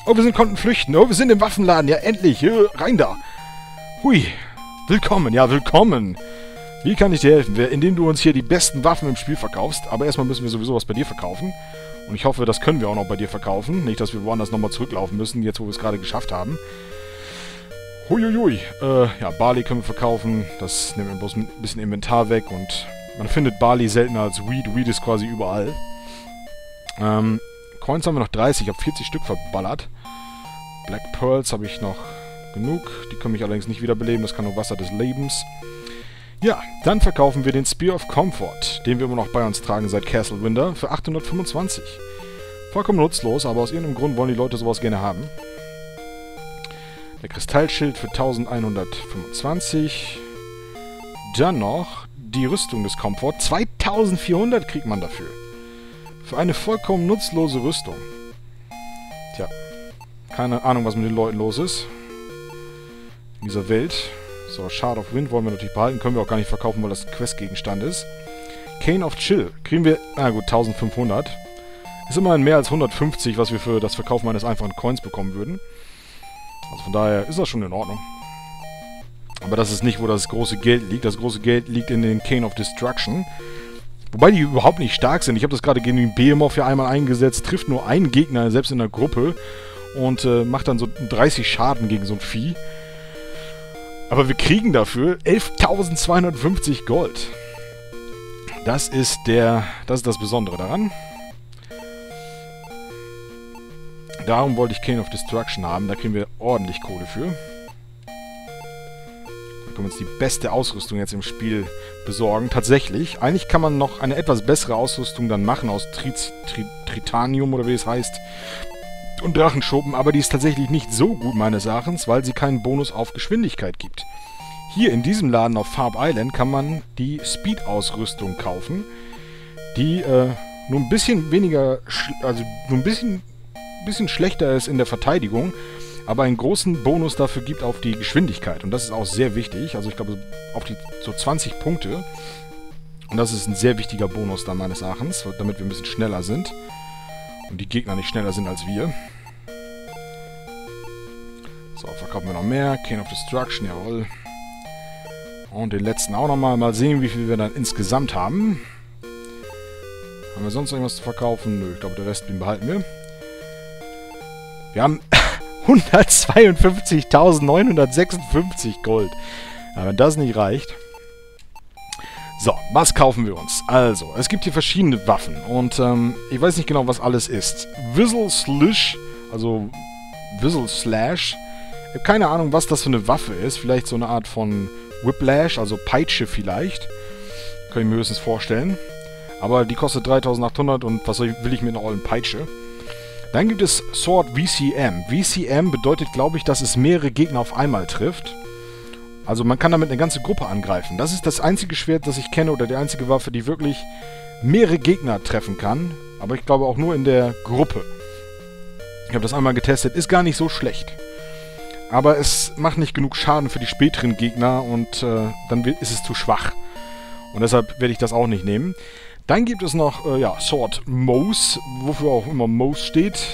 Oh, wir sind, konnten flüchten. Oh, wir sind im Waffenladen. Ja, endlich. Hier, rein da. Hui. Willkommen. Ja, willkommen. Wie kann ich dir helfen? Indem du uns hier die besten Waffen im Spiel verkaufst. Aber erstmal müssen wir sowieso was bei dir verkaufen. Und ich hoffe, das können wir auch noch bei dir verkaufen. Nicht, dass wir woanders nochmal zurücklaufen müssen, jetzt wo wir es gerade geschafft haben. Huiuiui. Äh, ja, Barley können wir verkaufen. Das nimmt mir bloß ein bisschen Inventar weg und man findet Barley seltener als Weed. Weed ist quasi überall. Ähm, Coins haben wir noch 30. Ich habe 40 Stück verballert. Black Pearls habe ich noch genug. Die können mich allerdings nicht wiederbeleben. Das kann nur Wasser des Lebens. Ja, dann verkaufen wir den Spear of Comfort, den wir immer noch bei uns tragen seit Castle Winder, für 825. Vollkommen nutzlos, aber aus irgendeinem Grund wollen die Leute sowas gerne haben. Der Kristallschild für 1125. Dann noch die Rüstung des Komfort. 2400 kriegt man dafür. Für eine vollkommen nutzlose Rüstung. Tja. Keine Ahnung, was mit den Leuten los ist. In dieser Welt. So, Shard of Wind wollen wir natürlich behalten. Können wir auch gar nicht verkaufen, weil das ein Questgegenstand ist. Cane of Chill. Kriegen wir... Na gut, 1500. Ist immerhin mehr als 150, was wir für das Verkaufen eines einfachen Coins bekommen würden. Also von daher ist das schon in Ordnung. Aber das ist nicht, wo das große Geld liegt. Das große Geld liegt in den Cane of Destruction. Wobei die überhaupt nicht stark sind. Ich habe das gerade gegen den Behemoth ja einmal eingesetzt. Trifft nur einen Gegner, selbst in der Gruppe. Und äh, macht dann so 30 Schaden gegen so ein Vieh. Aber wir kriegen dafür 11.250 Gold. Das ist der, das ist das Besondere daran. Darum wollte ich Cane of Destruction haben. Da kriegen wir ordentlich Kohle für können wir uns die beste Ausrüstung jetzt im Spiel besorgen. Tatsächlich, eigentlich kann man noch eine etwas bessere Ausrüstung dann machen aus Triz, Tri, Tritanium oder wie es heißt und Drachenschuppen, aber die ist tatsächlich nicht so gut meines Erachtens, weil sie keinen Bonus auf Geschwindigkeit gibt. Hier in diesem Laden auf Farb Island kann man die Speed-Ausrüstung kaufen, die äh, nur ein bisschen weniger, also nur ein bisschen, bisschen schlechter ist in der Verteidigung, aber einen großen Bonus dafür gibt auf die Geschwindigkeit. Und das ist auch sehr wichtig. Also ich glaube, auf die so 20 Punkte. Und das ist ein sehr wichtiger Bonus da meines Erachtens, damit wir ein bisschen schneller sind. Und die Gegner nicht schneller sind als wir. So, verkaufen wir noch mehr. Cane of Destruction, jawohl. Und den letzten auch nochmal. Mal sehen, wie viel wir dann insgesamt haben. Haben wir sonst irgendwas zu verkaufen? Nö, ich glaube, der Rest den behalten wir. Wir haben 152.956 Gold. Ja, wenn das nicht reicht. So, was kaufen wir uns? Also, es gibt hier verschiedene Waffen und ähm, ich weiß nicht genau, was alles ist. Whistle Slush, also Whistle Slash. Ich habe keine Ahnung, was das für eine Waffe ist. Vielleicht so eine Art von Whiplash, also Peitsche vielleicht. Kann ich mir höchstens vorstellen. Aber die kostet 3800 und was will ich mit einer ollen Peitsche? Dann gibt es Sword VCM. VCM bedeutet, glaube ich, dass es mehrere Gegner auf einmal trifft. Also man kann damit eine ganze Gruppe angreifen. Das ist das einzige Schwert, das ich kenne oder die einzige Waffe, die wirklich mehrere Gegner treffen kann. Aber ich glaube auch nur in der Gruppe. Ich habe das einmal getestet. Ist gar nicht so schlecht. Aber es macht nicht genug Schaden für die späteren Gegner und äh, dann ist es zu schwach. Und deshalb werde ich das auch nicht nehmen. Dann gibt es noch, äh, ja, Sword Mose, wofür auch immer Mose steht.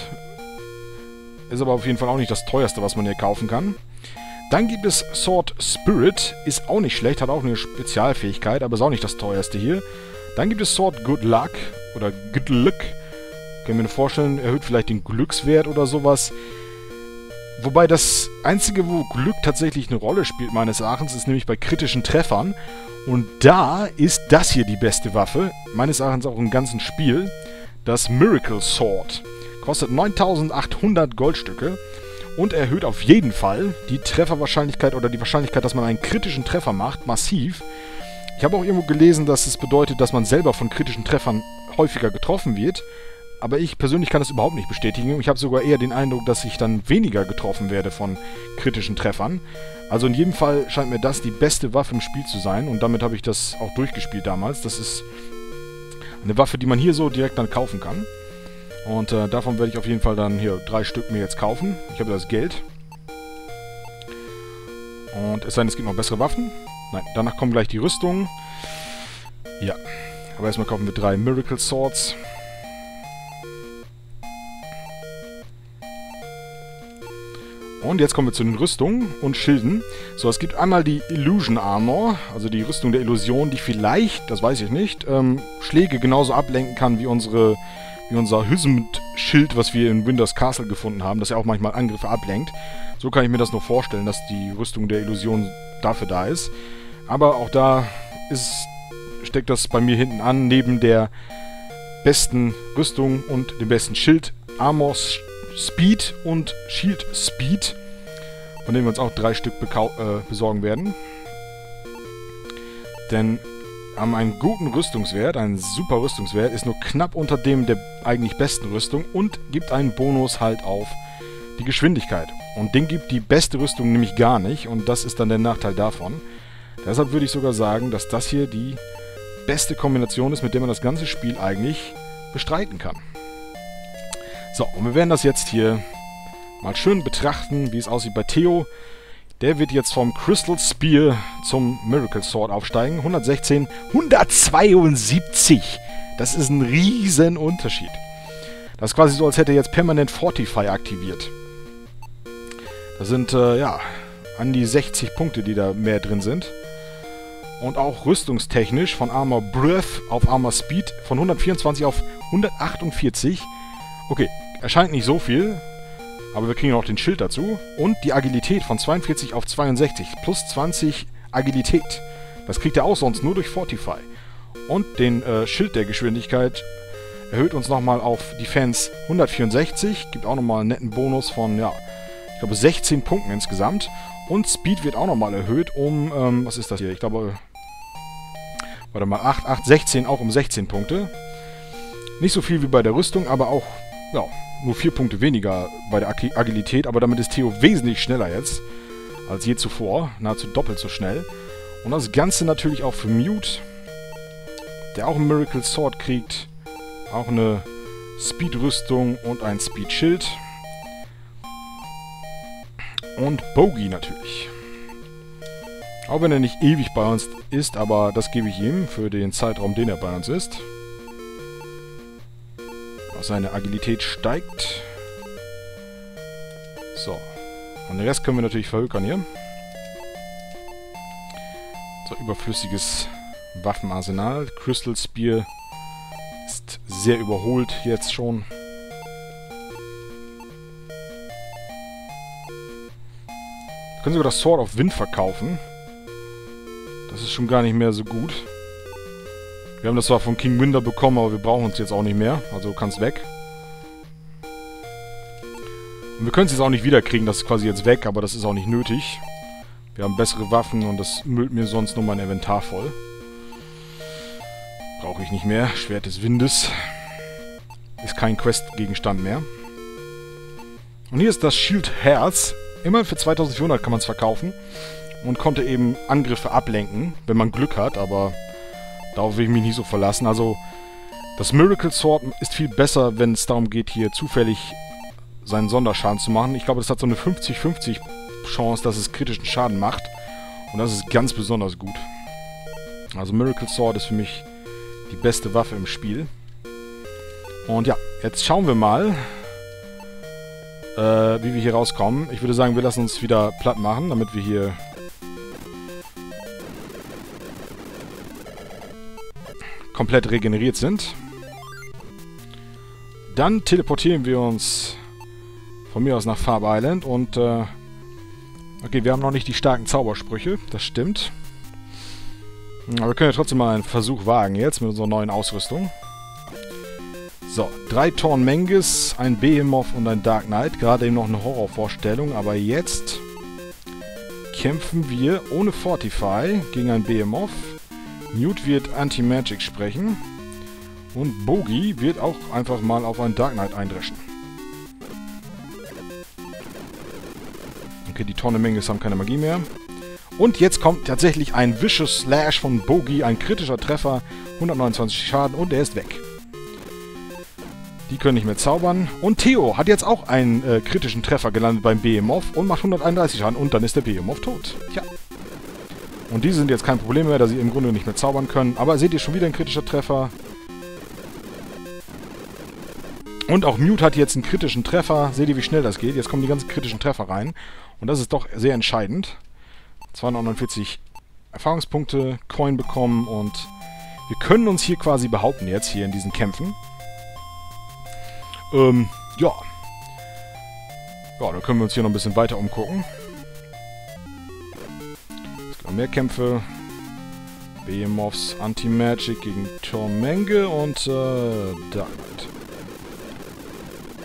Ist aber auf jeden Fall auch nicht das teuerste, was man hier kaufen kann. Dann gibt es Sword Spirit, ist auch nicht schlecht, hat auch eine Spezialfähigkeit, aber ist auch nicht das teuerste hier. Dann gibt es Sword Good Luck oder Good Luck. Können wir mir vorstellen, erhöht vielleicht den Glückswert oder sowas. Wobei das einzige, wo Glück tatsächlich eine Rolle spielt, meines Erachtens, ist nämlich bei kritischen Treffern. Und da ist das hier die beste Waffe, meines Erachtens auch im ganzen Spiel, das Miracle Sword. Kostet 9800 Goldstücke und erhöht auf jeden Fall die Trefferwahrscheinlichkeit oder die Wahrscheinlichkeit, dass man einen kritischen Treffer macht, massiv. Ich habe auch irgendwo gelesen, dass es bedeutet, dass man selber von kritischen Treffern häufiger getroffen wird. Aber ich persönlich kann das überhaupt nicht bestätigen. Ich habe sogar eher den Eindruck, dass ich dann weniger getroffen werde von kritischen Treffern. Also in jedem Fall scheint mir das die beste Waffe im Spiel zu sein. Und damit habe ich das auch durchgespielt damals. Das ist eine Waffe, die man hier so direkt dann kaufen kann. Und äh, davon werde ich auf jeden Fall dann hier drei Stück mir jetzt kaufen. Ich habe das Geld. Und es sei denn, es gibt noch bessere Waffen. Nein, danach kommen gleich die Rüstungen. Ja. Aber erstmal kaufen wir drei Miracle Swords. Und jetzt kommen wir zu den Rüstungen und Schilden. So, es gibt einmal die Illusion Armor, also die Rüstung der Illusion, die vielleicht, das weiß ich nicht, ähm, Schläge genauso ablenken kann wie unsere wie unser Hüsmend-Schild, was wir in Windows Castle gefunden haben, das ja auch manchmal Angriffe ablenkt. So kann ich mir das nur vorstellen, dass die Rüstung der Illusion dafür da ist. Aber auch da ist, steckt das bei mir hinten an, neben der besten Rüstung und dem besten Schild, Armor Speed und Shield Speed, von denen wir uns auch drei Stück äh, besorgen werden. Denn haben einen guten Rüstungswert, einen super Rüstungswert, ist nur knapp unter dem der eigentlich besten Rüstung und gibt einen Bonus halt auf die Geschwindigkeit. Und den gibt die beste Rüstung nämlich gar nicht und das ist dann der Nachteil davon. Deshalb würde ich sogar sagen, dass das hier die beste Kombination ist, mit der man das ganze Spiel eigentlich bestreiten kann. So, und wir werden das jetzt hier mal schön betrachten, wie es aussieht bei Theo. Der wird jetzt vom Crystal Spear zum Miracle Sword aufsteigen. 116, 172. Das ist ein riesen Unterschied. Das ist quasi so, als hätte er jetzt Permanent Fortify aktiviert. Das sind, äh, ja, an die 60 Punkte, die da mehr drin sind. Und auch rüstungstechnisch von Armor Breath auf Armor Speed von 124 auf 148. Okay, erscheint nicht so viel, aber wir kriegen auch den Schild dazu. Und die Agilität von 42 auf 62. Plus 20 Agilität. Das kriegt er auch sonst nur durch Fortify. Und den äh, Schild der Geschwindigkeit erhöht uns nochmal auf Defense 164. Gibt auch nochmal einen netten Bonus von, ja, ich glaube 16 Punkten insgesamt. Und Speed wird auch nochmal erhöht um, ähm, was ist das hier? Ich glaube, warte mal, 8, 8, 16 auch um 16 Punkte. Nicht so viel wie bei der Rüstung, aber auch, ja, nur vier Punkte weniger bei der Agilität, aber damit ist Theo wesentlich schneller jetzt als je zuvor, nahezu doppelt so schnell. Und das Ganze natürlich auch für Mute, der auch ein Miracle Sword kriegt, auch eine Speed-Rüstung und ein Speed-Schild. Und Bogey natürlich. Auch wenn er nicht ewig bei uns ist, aber das gebe ich ihm für den Zeitraum, den er bei uns ist. Seine Agilität steigt. So. Und den Rest können wir natürlich verhökern hier. So, überflüssiges Waffenarsenal. Crystal Spear ist sehr überholt jetzt schon. Wir können sogar das Sword of Wind verkaufen. Das ist schon gar nicht mehr so gut. Wir haben das zwar von King Winder bekommen, aber wir brauchen es jetzt auch nicht mehr. Also kann es weg. Und wir können es jetzt auch nicht wiederkriegen, das ist quasi jetzt weg, aber das ist auch nicht nötig. Wir haben bessere Waffen und das müllt mir sonst nur mein Inventar voll. Brauche ich nicht mehr. Schwert des Windes. Ist kein Quest-Gegenstand mehr. Und hier ist das Shield Herz. Immerhin für 2400 kann man es verkaufen. Und konnte eben Angriffe ablenken, wenn man Glück hat, aber Darauf will ich mich nicht so verlassen. Also, das Miracle Sword ist viel besser, wenn es darum geht, hier zufällig seinen Sonderschaden zu machen. Ich glaube, das hat so eine 50-50 Chance, dass es kritischen Schaden macht. Und das ist ganz besonders gut. Also Miracle Sword ist für mich die beste Waffe im Spiel. Und ja, jetzt schauen wir mal, äh, wie wir hier rauskommen. Ich würde sagen, wir lassen uns wieder platt machen, damit wir hier... komplett regeneriert sind. Dann teleportieren wir uns von mir aus nach Farb Island und äh, okay, wir haben noch nicht die starken Zaubersprüche, das stimmt. Aber wir können ja trotzdem mal einen Versuch wagen jetzt mit unserer neuen Ausrüstung. So, drei Torn Menges, ein Behemoth und ein Dark Knight. Gerade eben noch eine Horrorvorstellung, aber jetzt kämpfen wir ohne Fortify gegen ein Behemoth. Newt wird Anti-Magic sprechen. Und Bogi wird auch einfach mal auf einen Dark Knight eindreschen. Okay, die Tornemenges haben keine Magie mehr. Und jetzt kommt tatsächlich ein Vicious Slash von Bogi, ein kritischer Treffer, 129 Schaden und er ist weg. Die können nicht mehr zaubern. Und Theo hat jetzt auch einen äh, kritischen Treffer gelandet beim Behemoth und macht 131 Schaden und dann ist der Behemoth tot. Tja. Und diese sind jetzt kein Problem mehr, da sie im Grunde nicht mehr zaubern können. Aber seht ihr schon wieder ein kritischer Treffer. Und auch Mute hat jetzt einen kritischen Treffer. Seht ihr, wie schnell das geht? Jetzt kommen die ganzen kritischen Treffer rein. Und das ist doch sehr entscheidend. 249 Erfahrungspunkte, Coin bekommen und wir können uns hier quasi behaupten jetzt, hier in diesen Kämpfen. Ähm, ja. Ja, dann können wir uns hier noch ein bisschen weiter umgucken. Es gibt noch mehr Kämpfe. Behemoths Anti-Magic gegen Tormenge und äh, Dark Knight.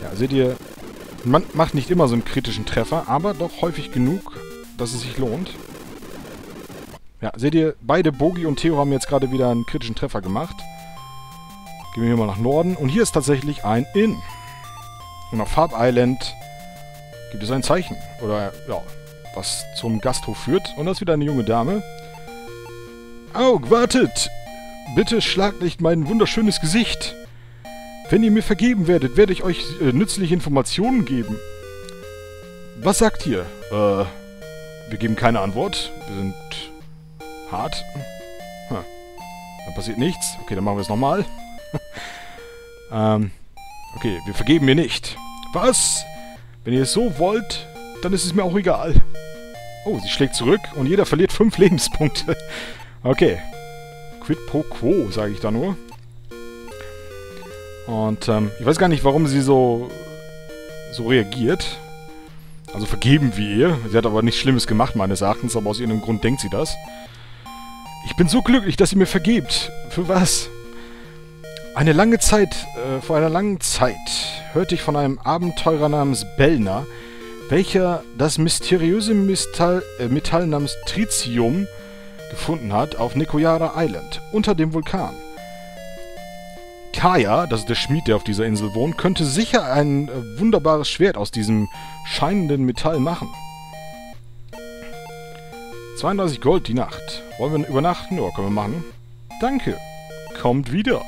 Ja, seht ihr, man macht nicht immer so einen kritischen Treffer, aber doch häufig genug, dass es sich lohnt. Ja, seht ihr, beide Bogi und Theo haben jetzt gerade wieder einen kritischen Treffer gemacht. Gehen wir hier mal nach Norden. Und hier ist tatsächlich ein Inn. Und auf Farb Island gibt es ein Zeichen. Oder, ja, was zum Gasthof führt. Und das ist wieder eine junge Dame. Aug, wartet! Bitte schlagt nicht mein wunderschönes Gesicht. Wenn ihr mir vergeben werdet, werde ich euch äh, nützliche Informationen geben. Was sagt ihr? Äh, wir geben keine Antwort. Wir sind hart. Hm. Dann passiert nichts. Okay, dann machen wir es nochmal. ähm, okay, wir vergeben mir nicht. Was? Wenn ihr es so wollt, dann ist es mir auch egal. Oh, sie schlägt zurück und jeder verliert fünf Lebenspunkte. okay. Quid pro quo, sage ich da nur. Und ähm, ich weiß gar nicht, warum sie so, so reagiert. Also vergeben wir ihr. Sie hat aber nichts Schlimmes gemacht, meines Erachtens, aber aus irgendeinem Grund denkt sie das. Ich bin so glücklich, dass sie mir vergibt. Für was? Eine lange Zeit, äh, vor einer langen Zeit, hörte ich von einem Abenteurer namens Bellner, welcher das mysteriöse Metall, äh, Metall namens Tritium gefunden hat auf Nikoyara Island, unter dem Vulkan. Kaya, das ist der Schmied, der auf dieser Insel wohnt, könnte sicher ein äh, wunderbares Schwert aus diesem scheinenden Metall machen. 32 Gold die Nacht. Wollen wir übernachten? Ja, können wir machen. Danke. Kommt wieder.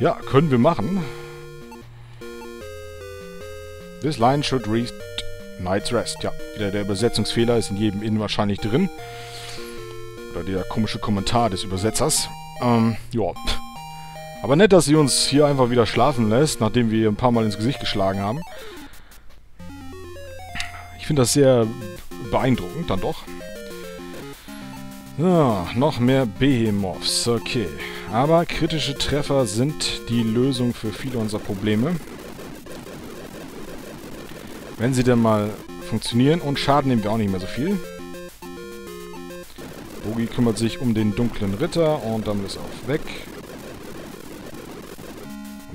Ja, können wir machen. This line should reach Night's Rest. Ja, wieder der Übersetzungsfehler ist in jedem Inn wahrscheinlich drin. Oder der komische Kommentar des Übersetzers. Ähm, ja. Aber nett, dass sie uns hier einfach wieder schlafen lässt, nachdem wir ihr ein paar Mal ins Gesicht geschlagen haben. Ich finde das sehr beeindruckend, dann doch. So, noch mehr Behemoths, okay. Aber kritische Treffer sind die Lösung für viele unserer Probleme. Wenn sie dann mal funktionieren und Schaden nehmen wir auch nicht mehr so viel. Bogi kümmert sich um den dunklen Ritter und damit ist er auch weg.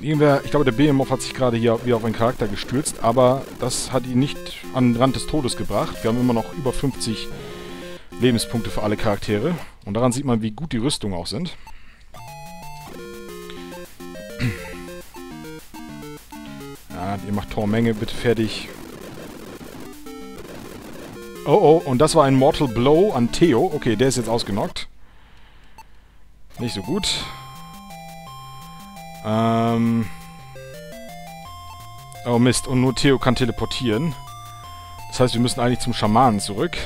Irgendwer, ich glaube, der Behemoth hat sich gerade hier wieder auf einen Charakter gestürzt, aber das hat ihn nicht an den Rand des Todes gebracht. Wir haben immer noch über 50 Lebenspunkte für alle Charaktere. Und daran sieht man, wie gut die Rüstungen auch sind. Ja, ihr macht Tormenge bitte fertig. Oh, oh, und das war ein Mortal Blow an Theo. Okay, der ist jetzt ausgenockt. Nicht so gut. Ähm... Oh Mist, und nur Theo kann teleportieren. Das heißt, wir müssen eigentlich zum Schamanen zurück.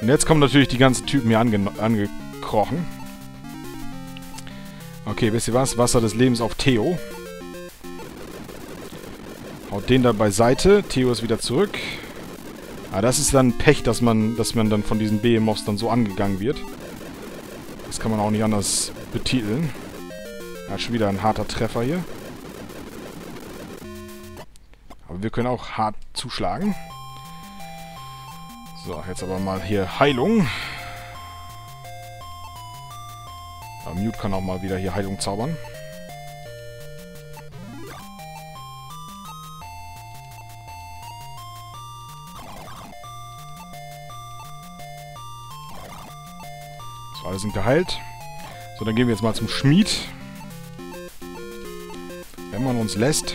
Und jetzt kommen natürlich die ganzen Typen hier ange angekrochen. Okay, wisst ihr was? Wasser des Lebens auf Theo. Haut den da beiseite. Theo ist wieder zurück. Ah, das ist dann Pech, dass man, dass man dann von diesen Behemoths dann so angegangen wird. Das kann man auch nicht anders betiteln. Ja, schon wieder ein harter Treffer hier. Aber wir können auch hart zuschlagen. So, jetzt aber mal hier Heilung. Ja, Mute kann auch mal wieder hier Heilung zaubern. So, alle sind geheilt. So, dann gehen wir jetzt mal zum Schmied. Wenn man uns lässt.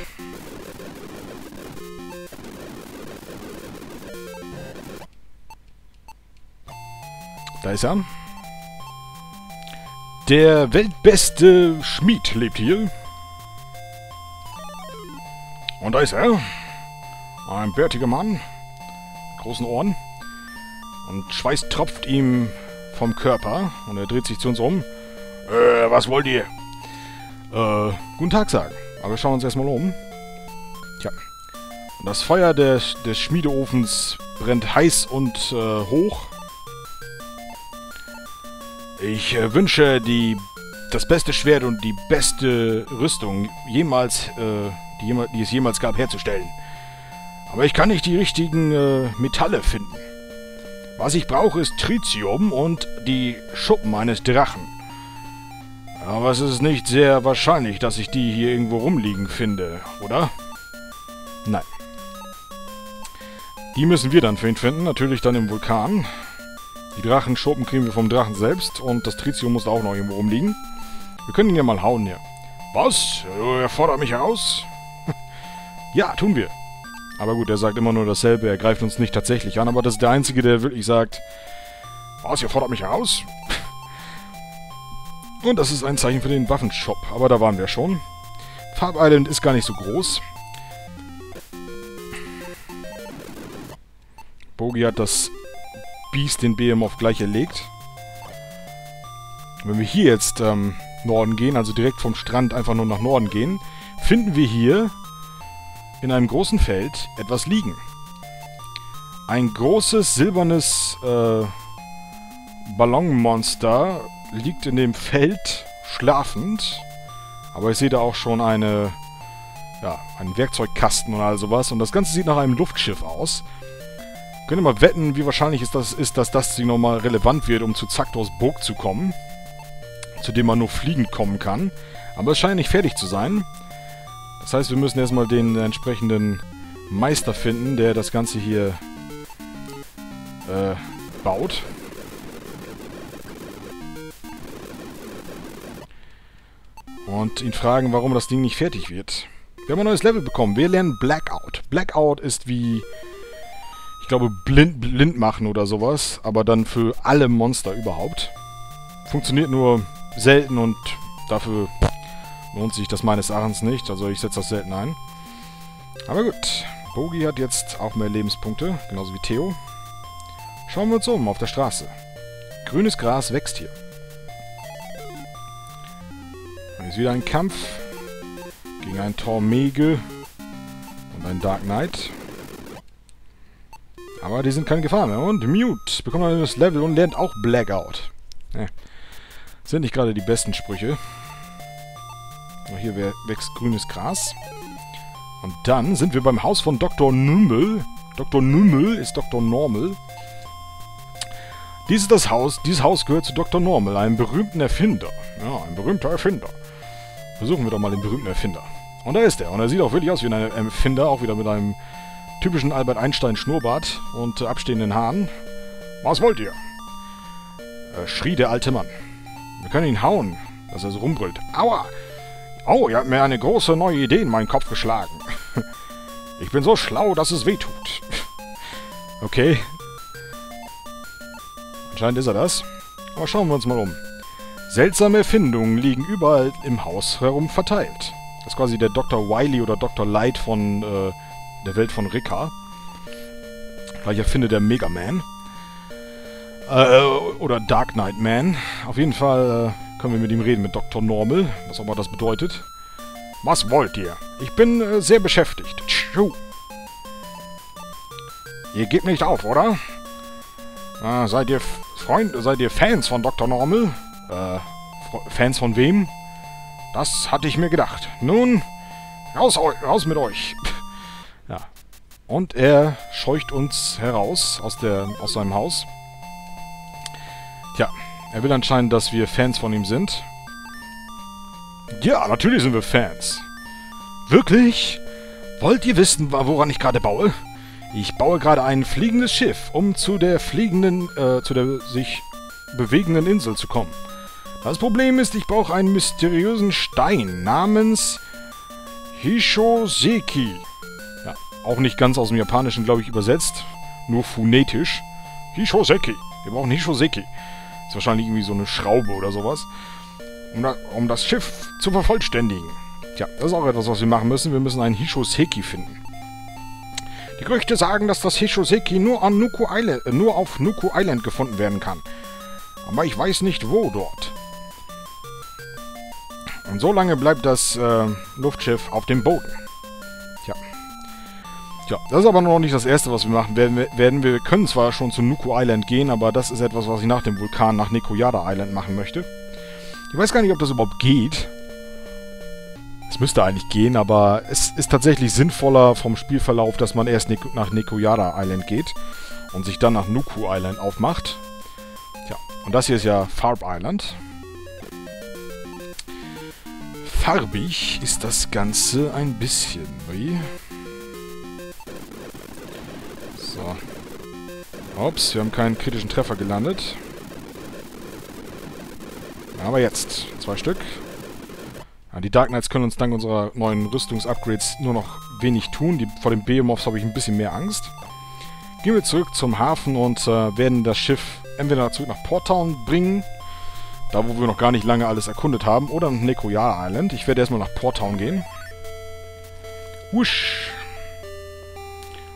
Da ist er. Der weltbeste Schmied lebt hier. Und da ist er. Ein bärtiger Mann. Großen Ohren. Und Schweiß tropft ihm vom Körper. Und er dreht sich zu uns um. Äh, was wollt ihr? Äh, guten Tag sagen. Aber wir schauen uns erstmal um. Tja. Das Feuer des, des Schmiedeofens brennt heiß und äh, hoch. Ich äh, wünsche die, das beste Schwert und die beste Rüstung jemals, äh, die, die es jemals gab, herzustellen. Aber ich kann nicht die richtigen äh, Metalle finden. Was ich brauche, ist Tritium und die Schuppen eines Drachen. Aber es ist nicht sehr wahrscheinlich, dass ich die hier irgendwo rumliegen finde, oder? Nein. Die müssen wir dann für ihn finden, natürlich dann im Vulkan. Die Drachenschuppen kriegen wir vom Drachen selbst und das Tritium muss da auch noch irgendwo rumliegen. Wir können ihn ja mal hauen hier. Was? Er fordert mich heraus? ja, tun wir. Aber gut, er sagt immer nur dasselbe, er greift uns nicht tatsächlich an, aber das ist der Einzige, der wirklich sagt, was, ihr fordert mich heraus? Und das ist ein Zeichen für den Waffenshop, aber da waren wir schon. Farb Island ist gar nicht so groß. Bogi hat das Biest, den Behemoth, gleich erlegt. Wenn wir hier jetzt ähm, Norden gehen, also direkt vom Strand einfach nur nach Norden gehen, finden wir hier in einem großen Feld etwas liegen. Ein großes silbernes äh, Ballonmonster liegt in dem Feld schlafend. Aber ich sehe da auch schon eine, ja, einen Werkzeugkasten und all sowas. Und das Ganze sieht nach einem Luftschiff aus. Könnt ihr mal wetten, wie wahrscheinlich ist das, ist, dass das Ding nochmal relevant wird, um zu Zaktors Burg zu kommen. Zu dem man nur fliegend kommen kann. Aber es scheint nicht fertig zu sein. Das heißt, wir müssen erstmal den entsprechenden Meister finden, der das Ganze hier äh, baut. Und ihn fragen, warum das Ding nicht fertig wird. Wir haben ein neues Level bekommen. Wir lernen Blackout. Blackout ist wie, ich glaube, blind, blind machen oder sowas. Aber dann für alle Monster überhaupt. Funktioniert nur selten und dafür lohnt sich das meines Erachtens nicht. Also ich setze das selten ein. Aber gut. Bogi hat jetzt auch mehr Lebenspunkte, genauso wie Theo. Schauen wir uns um auf der Straße. Grünes Gras wächst hier. Dann ist wieder ein Kampf gegen einen Tormege und einen Dark Knight. Aber die sind keine Gefahr mehr. Und Mute bekommt ein neues Level und lernt auch Blackout. Ne. Sind nicht gerade die besten Sprüche. Aber hier wächst grünes Gras. Und dann sind wir beim Haus von Dr. Nümmel. Dr. Nümmel ist Dr. Normal. Dies ist das Haus. Dieses Haus gehört zu Dr. Normal, einem berühmten Erfinder. Ja, ein berühmter Erfinder. Versuchen wir doch mal den berühmten Erfinder. Und da ist er. Und er sieht auch wirklich aus wie ein Erfinder, auch wieder mit einem typischen Albert Einstein Schnurrbart und äh, abstehenden Haaren. Was wollt ihr? Äh, schrie der alte Mann. Wir können ihn hauen, dass er so rumbrüllt. Aua! Oh, ihr habt mir eine große neue Idee in meinen Kopf geschlagen. ich bin so schlau, dass es weh tut. okay. Anscheinend ist er das. Aber schauen wir uns mal um. Seltsame Erfindungen liegen überall im Haus herum verteilt. Das ist quasi der Dr. Wiley oder Dr. Light von äh, der Welt von Ricka. Gleich erfindet der Mega Man. Äh, oder Dark Knight Man. Auf jeden Fall äh, können wir mit ihm reden, mit Dr. Normal, was auch immer das bedeutet. Was wollt ihr? Ich bin äh, sehr beschäftigt. Tschuh. Ihr gebt nicht auf, oder? Äh, seid ihr Freund, seid ihr Fans von Dr. Normal? Äh, Fans von wem? Das hatte ich mir gedacht. Nun, raus, raus mit euch. ja. Und er scheucht uns heraus aus, der, aus seinem Haus. Tja, er will anscheinend, dass wir Fans von ihm sind. Ja, natürlich sind wir Fans. Wirklich? Wollt ihr wissen, woran ich gerade baue? Ich baue gerade ein fliegendes Schiff, um zu der fliegenden, äh, zu der sich bewegenden Insel zu kommen. Das Problem ist, ich brauche einen mysteriösen Stein namens Hishoseki. Ja, auch nicht ganz aus dem Japanischen, glaube ich, übersetzt. Nur phonetisch. Hishoseki. Wir brauchen Hishoseki. Wahrscheinlich irgendwie so eine Schraube oder sowas. Um, da, um das Schiff zu vervollständigen. Tja, das ist auch etwas, was wir machen müssen. Wir müssen einen Hishoseki finden. Die Gerüchte sagen, dass das Hishoseki nur, an Nuku Island, äh, nur auf Nuku Island gefunden werden kann. Aber ich weiß nicht, wo dort. Und so lange bleibt das äh, Luftschiff auf dem Boden. Tja, das ist aber noch nicht das Erste, was wir machen werden. Wir, werden wir können zwar schon zu Nuku Island gehen, aber das ist etwas, was ich nach dem Vulkan nach Nekoyada Island machen möchte. Ich weiß gar nicht, ob das überhaupt geht. Es müsste eigentlich gehen, aber es ist tatsächlich sinnvoller vom Spielverlauf, dass man erst nach Nekoyada Island geht und sich dann nach Nuku Island aufmacht. Tja, und das hier ist ja Farb Island. Farbig ist das Ganze ein bisschen. Ui. So. Ups, wir haben keinen kritischen Treffer gelandet. Aber jetzt. Zwei Stück. Ja, die Dark Knights können uns dank unserer neuen Rüstungsupgrades nur noch wenig tun. Die, vor den Behemoths habe ich ein bisschen mehr Angst. Gehen wir zurück zum Hafen und äh, werden das Schiff entweder zurück nach Porttown bringen da, wo wir noch gar nicht lange alles erkundet haben. Oder nach Nekoya Island. Ich werde erstmal nach Porttown gehen. Wusch.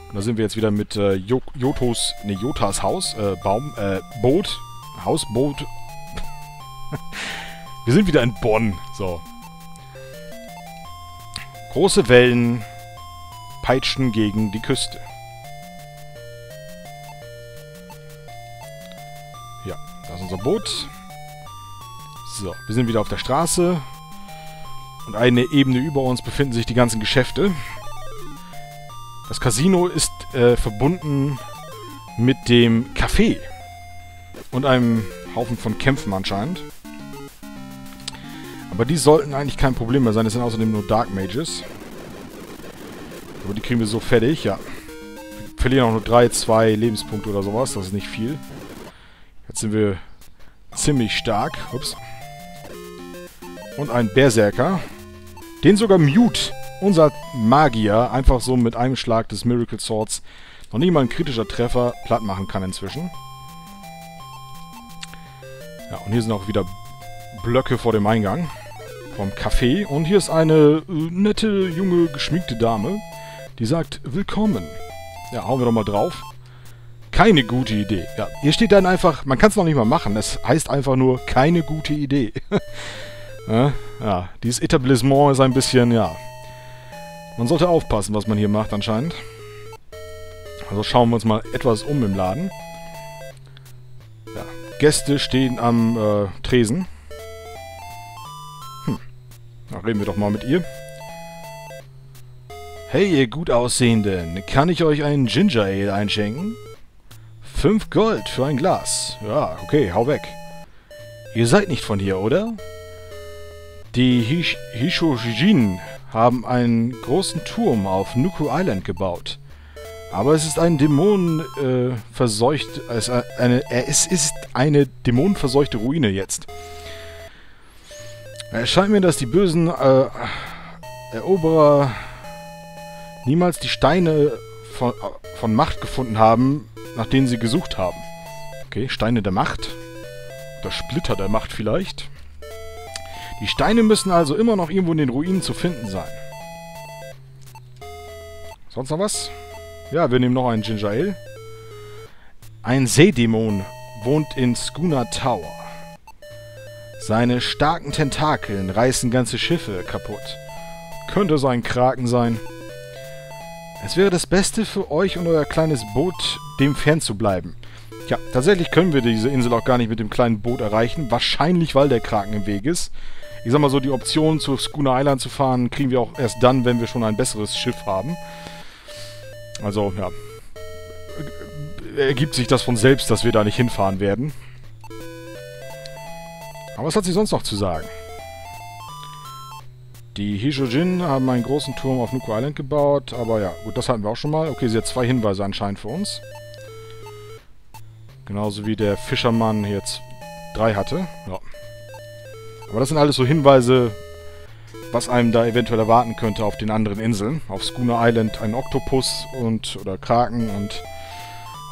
Und da sind wir jetzt wieder mit äh, Jotos, ne, Jotas Haus, äh, Baum, äh, Boot, Hausboot. wir sind wieder in Bonn. So. Große Wellen peitschen gegen die Küste. Ja, da ist unser Boot. So, wir sind wieder auf der Straße. Und eine Ebene über uns befinden sich die ganzen Geschäfte. Das Casino ist äh, verbunden mit dem Café. Und einem Haufen von Kämpfen anscheinend. Aber die sollten eigentlich kein Problem mehr sein. Das sind außerdem nur Dark Mages. Aber die kriegen wir so fertig, ja. Wir verlieren auch nur 3, 2 Lebenspunkte oder sowas. Das ist nicht viel. Jetzt sind wir ziemlich stark. Ups und ein Berserker, den sogar Mute, unser Magier, einfach so mit einem Schlag des Miracle Swords noch nicht mal ein kritischer Treffer platt machen kann inzwischen. Ja, und hier sind auch wieder Blöcke vor dem Eingang vom Café. Und hier ist eine äh, nette, junge, geschminkte Dame, die sagt, willkommen. Ja, hauen wir doch mal drauf. Keine gute Idee. Ja, hier steht dann einfach, man kann es noch nicht mal machen. Es heißt einfach nur, keine gute Idee. Ja, ja, dieses Etablissement ist ein bisschen, ja... Man sollte aufpassen, was man hier macht anscheinend. Also schauen wir uns mal etwas um im Laden. Ja, Gäste stehen am äh, Tresen. Hm, na, reden wir doch mal mit ihr. Hey, ihr gut aussehenden, kann ich euch einen Ginger Ale einschenken? Fünf Gold für ein Glas. Ja, okay, hau weg. Ihr seid nicht von hier, oder? Die Hish Hishojin haben einen großen Turm auf Nuku Island gebaut. Aber es ist ein Dämonen äh, verseucht, es, eine, es ist eine dämonenverseuchte Ruine jetzt. Es scheint mir, dass die bösen äh, Eroberer niemals die Steine von, von Macht gefunden haben, nach denen sie gesucht haben. Okay, Steine der Macht. Oder Splitter der Macht vielleicht. Die Steine müssen also immer noch irgendwo in den Ruinen zu finden sein. Sonst noch was? Ja, wir nehmen noch einen Ginger Ale. Ein Seedämon wohnt in Schooner Tower. Seine starken Tentakeln reißen ganze Schiffe kaputt. Könnte sein Kraken sein. Es wäre das Beste für euch und euer kleines Boot, dem fernzubleiben. Ja, tatsächlich können wir diese Insel auch gar nicht mit dem kleinen Boot erreichen. Wahrscheinlich, weil der Kraken im Weg ist. Ich sag mal so, die Option, zu Schooner Island zu fahren, kriegen wir auch erst dann, wenn wir schon ein besseres Schiff haben. Also, ja. Ergibt sich das von selbst, dass wir da nicht hinfahren werden. Aber was hat sie sonst noch zu sagen? Die Hishojin haben einen großen Turm auf Nuku Island gebaut, aber ja, gut, das hatten wir auch schon mal. Okay, sie hat zwei Hinweise anscheinend für uns. Genauso wie der Fischermann jetzt drei hatte. Ja. Aber das sind alles so Hinweise, was einem da eventuell erwarten könnte auf den anderen Inseln. Auf Schooner Island ein Oktopus und oder Kraken und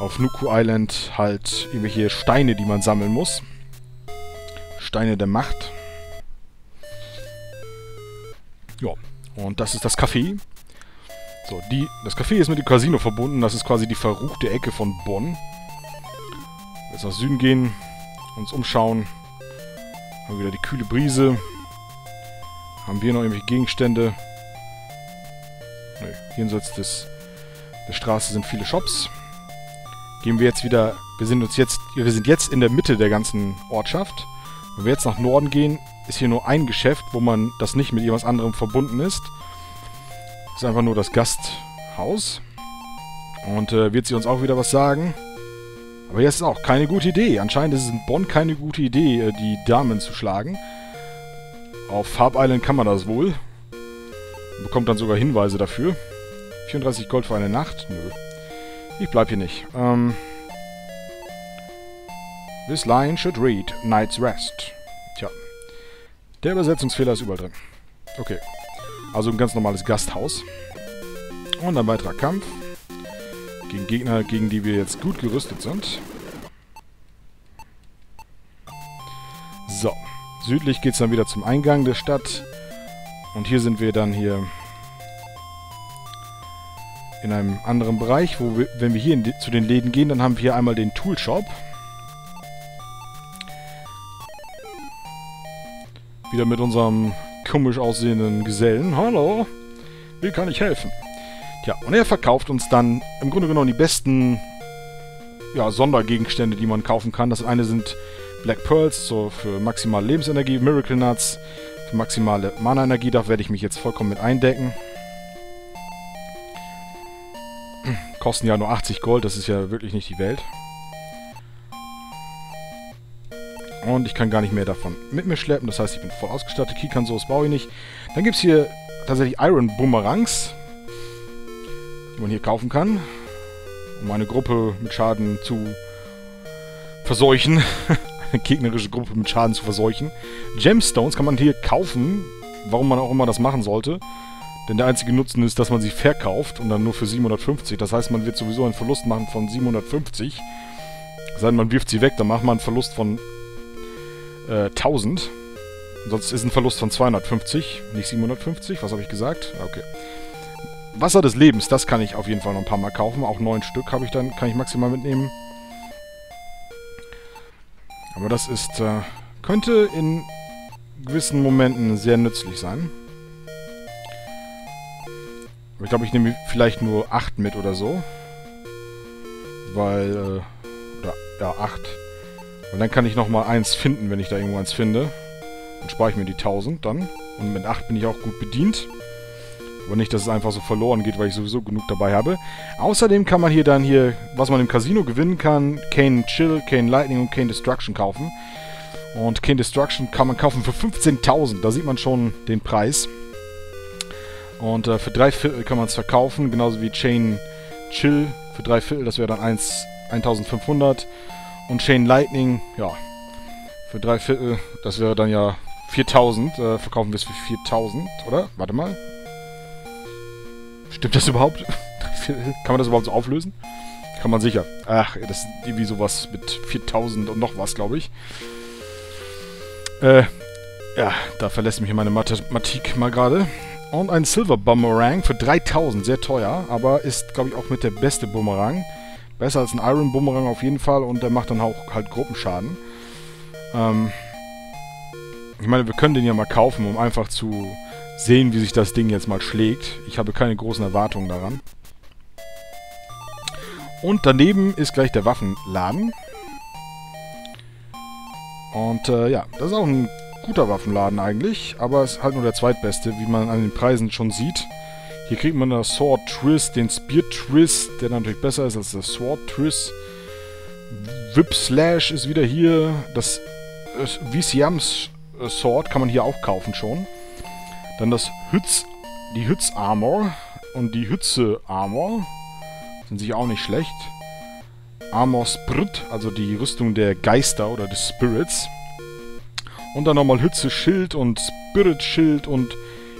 auf Nuku Island halt irgendwelche Steine, die man sammeln muss. Steine der Macht. Ja, und das ist das Café. So, die, das Café ist mit dem Casino verbunden. Das ist quasi die verruchte Ecke von Bonn. Jetzt nach Süden gehen, uns umschauen. Haben wieder die kühle Brise. Haben wir noch irgendwelche Gegenstände? Ne, jenseits des, der Straße sind viele Shops. Gehen wir jetzt wieder... Wir sind uns jetzt... Wir sind jetzt in der Mitte der ganzen Ortschaft. Wenn wir jetzt nach Norden gehen, ist hier nur ein Geschäft, wo man das nicht mit irgendwas anderem verbunden ist. Ist einfach nur das Gasthaus. Und äh, wird sie uns auch wieder was sagen. Aber jetzt ist auch keine gute Idee. Anscheinend ist es in Bonn keine gute Idee, äh, die Damen zu schlagen. Auf Farb Island kann man das wohl. Bekommt dann sogar Hinweise dafür. 34 Gold für eine Nacht? Nö. Ich bleib hier nicht. Ähm... This line should read Night's Rest. Tja. Der Übersetzungsfehler ist überall drin. Okay. Also ein ganz normales Gasthaus. Und ein weiterer Kampf. Gegen Gegner, gegen die wir jetzt gut gerüstet sind. So. Südlich geht es dann wieder zum Eingang der Stadt. Und hier sind wir dann hier in einem anderen Bereich, wo wir, wenn wir hier die, zu den Läden gehen, dann haben wir hier einmal den Toolshop. Wieder mit unserem komisch aussehenden Gesellen. Hallo, wie kann ich helfen? Tja, und er verkauft uns dann im Grunde genommen die besten ja, Sondergegenstände, die man kaufen kann. Das eine sind Black Pearls, so für maximale Lebensenergie, Miracle Nuts für maximale Mana-Energie. Da werde ich mich jetzt vollkommen mit eindecken. Kosten ja nur 80 Gold, das ist ja wirklich nicht die Welt. Und ich kann gar nicht mehr davon mit mir schleppen. Das heißt, ich bin voll ausgestattet. Kikansos baue ich nicht. Dann gibt es hier tatsächlich Iron Boomerangs, die man hier kaufen kann, um eine Gruppe mit Schaden zu verseuchen. eine gegnerische Gruppe mit Schaden zu verseuchen. Gemstones kann man hier kaufen, warum man auch immer das machen sollte. Denn der einzige Nutzen ist, dass man sie verkauft und dann nur für 750. Das heißt, man wird sowieso einen Verlust machen von 750. Sei denn, man wirft sie weg, dann macht man einen Verlust von äh, 1000. Sonst ist ein Verlust von 250, nicht 750. Was habe ich gesagt? Okay. Wasser des Lebens, das kann ich auf jeden Fall noch ein paar Mal kaufen. Auch neun Stück habe ich dann, kann ich maximal mitnehmen. Aber das ist, äh, könnte in gewissen Momenten sehr nützlich sein. Aber ich glaube, ich nehme vielleicht nur 8 mit oder so. Weil, äh, oder, ja, 8. Und dann kann ich nochmal eins finden, wenn ich da irgendwo eins finde. Dann spare ich mir die 1000 dann. Und mit 8 bin ich auch gut bedient. Aber nicht, dass es einfach so verloren geht, weil ich sowieso genug dabei habe. Außerdem kann man hier dann hier, was man im Casino gewinnen kann, Kane Chill, Kane Lightning und Kane Destruction kaufen. Und Kane Destruction kann man kaufen für 15.000. Da sieht man schon den Preis. Und äh, für drei Viertel kann man es verkaufen, genauso wie Chain Chill für drei Viertel, das wäre dann 1, 1500. Und Chain Lightning, ja, für drei Viertel, das wäre dann ja 4000. Äh, verkaufen wir es für 4000, oder? Warte mal. Stimmt das überhaupt? Kann man das überhaupt so auflösen? Kann man sicher. Ach, das ist irgendwie sowas mit 4000 und noch was, glaube ich. Äh, ja, da verlässt mich meine Mathematik mal gerade. Und ein Silver Boomerang für 3000, sehr teuer, aber ist, glaube ich, auch mit der beste Boomerang. Besser als ein Iron Bumerang auf jeden Fall und der macht dann auch halt Gruppenschaden. Ähm, ich meine, wir können den ja mal kaufen, um einfach zu sehen, wie sich das Ding jetzt mal schlägt. Ich habe keine großen Erwartungen daran. Und daneben ist gleich der Waffenladen. Und äh, ja, das ist auch ein guter Waffenladen eigentlich, aber es ist halt nur der zweitbeste, wie man an den Preisen schon sieht. Hier kriegt man das Sword Triss, den Spear Triss, der natürlich besser ist als das Sword Triss. Whip Slash ist wieder hier. Das äh, VCMs äh, Sword kann man hier auch kaufen schon. Dann das Hütz, die Hütz Armor und die Hütze Armor. Sind sich auch nicht schlecht. Armor Sprit, also die Rüstung der Geister oder des Spirits. Und dann nochmal Hütze Schild und Spirit Schild und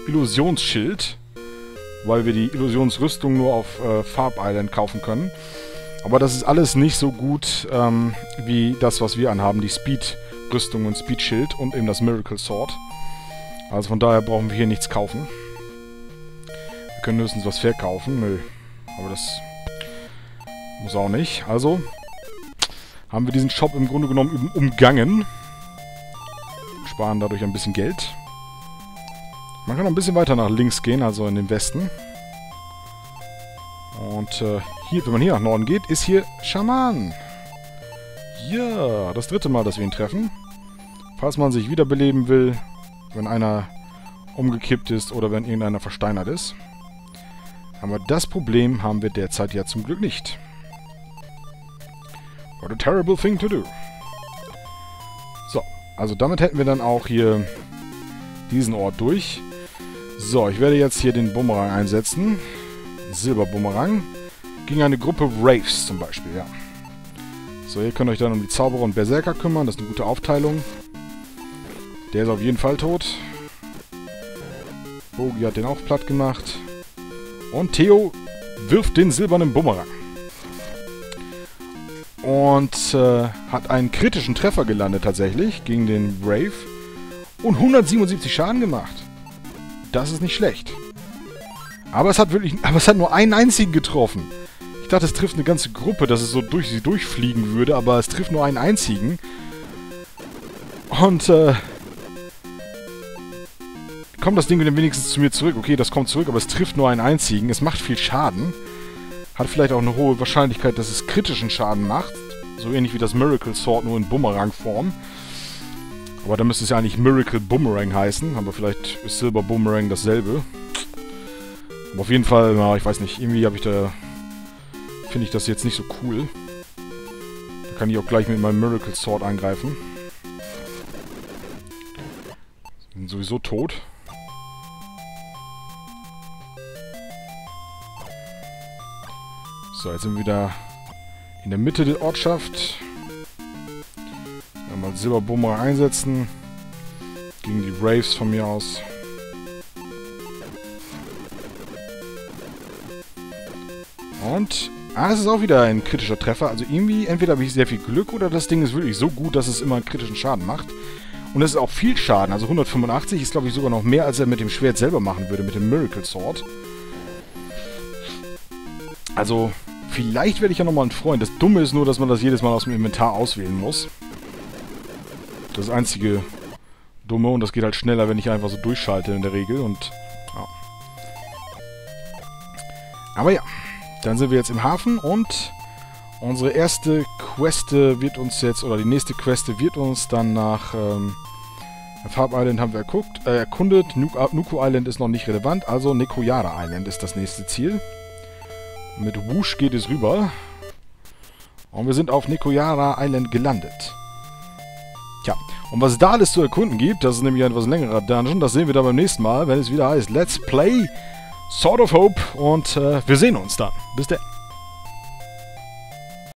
Illusionsschild. Weil wir die Illusionsrüstung nur auf äh, Farb Island kaufen können. Aber das ist alles nicht so gut ähm, wie das, was wir anhaben. Die Speed-Rüstung und Speed-Schild und eben das Miracle Sword. Also von daher brauchen wir hier nichts kaufen. Wir können höchstens was verkaufen. Nö. Aber das muss auch nicht. Also haben wir diesen Shop im Grunde genommen umgangen. Sparen dadurch ein bisschen Geld. Man kann noch ein bisschen weiter nach links gehen, also in den Westen. Und äh, hier, wenn man hier nach Norden geht, ist hier Schaman. Ja, das dritte Mal, dass wir ihn treffen. Falls man sich wiederbeleben will, wenn einer umgekippt ist oder wenn irgendeiner versteinert ist. Aber das Problem haben wir derzeit ja zum Glück nicht. What a terrible thing to do. So, also damit hätten wir dann auch hier diesen Ort durch. So, ich werde jetzt hier den Bumerang einsetzen. Silberbumerang. Gegen eine Gruppe Wraiths zum Beispiel, ja. So, ihr könnt euch dann um die Zauberer und Berserker kümmern. Das ist eine gute Aufteilung. Der ist auf jeden Fall tot. Bogi hat den auch platt gemacht. Und Theo wirft den silbernen Bumerang. Und äh, hat einen kritischen Treffer gelandet tatsächlich gegen den Brave. Und 177 Schaden gemacht. Das ist nicht schlecht. Aber es hat wirklich, aber es hat nur einen einzigen getroffen. Ich dachte, es trifft eine ganze Gruppe, dass es so durch sie durchfliegen würde, aber es trifft nur einen einzigen. Und, äh... Kommt das Ding dann wenigstens zu mir zurück? Okay, das kommt zurück, aber es trifft nur einen einzigen. Es macht viel Schaden. Hat vielleicht auch eine hohe Wahrscheinlichkeit, dass es kritischen Schaden macht. So ähnlich wie das Miracle Sword, nur in Bumerang-Form. Aber da müsste es ja eigentlich Miracle Boomerang heißen. Aber vielleicht ist Silber Boomerang dasselbe. Aber auf jeden Fall, na, ich weiß nicht, irgendwie habe ich da... Finde ich das jetzt nicht so cool. Da kann ich auch gleich mit meinem Miracle Sword angreifen. Sind sowieso tot. So, jetzt sind wir wieder in der Mitte der Ortschaft. Mal Silberboomer einsetzen. Gegen die Braves von mir aus. Und... Ah, es ist auch wieder ein kritischer Treffer. Also irgendwie, entweder habe ich sehr viel Glück oder das Ding ist wirklich so gut, dass es immer einen kritischen Schaden macht. Und es ist auch viel Schaden. Also 185 ist, glaube ich, sogar noch mehr, als er mit dem Schwert selber machen würde, mit dem Miracle Sword. Also, Vielleicht werde ich ja nochmal ein Freund. Das Dumme ist nur, dass man das jedes Mal aus dem Inventar auswählen muss. Das einzige Dumme und das geht halt schneller, wenn ich einfach so durchschalte in der Regel und... Ja. Aber ja, dann sind wir jetzt im Hafen und unsere erste Quest wird uns jetzt, oder die nächste Quest wird uns dann nach... Ähm, Farb Island haben wir erguckt, äh, erkundet. Nuku Island ist noch nicht relevant, also Nekoyara Island ist das nächste Ziel. Mit Whoosh geht es rüber. Und wir sind auf Nekoyara Island gelandet. Tja, und was da alles zu erkunden gibt, das ist nämlich ein etwas längerer Dungeon, das sehen wir dann beim nächsten Mal, wenn es wieder heißt Let's Play Sword of Hope. Und äh, wir sehen uns dann. Bis dann.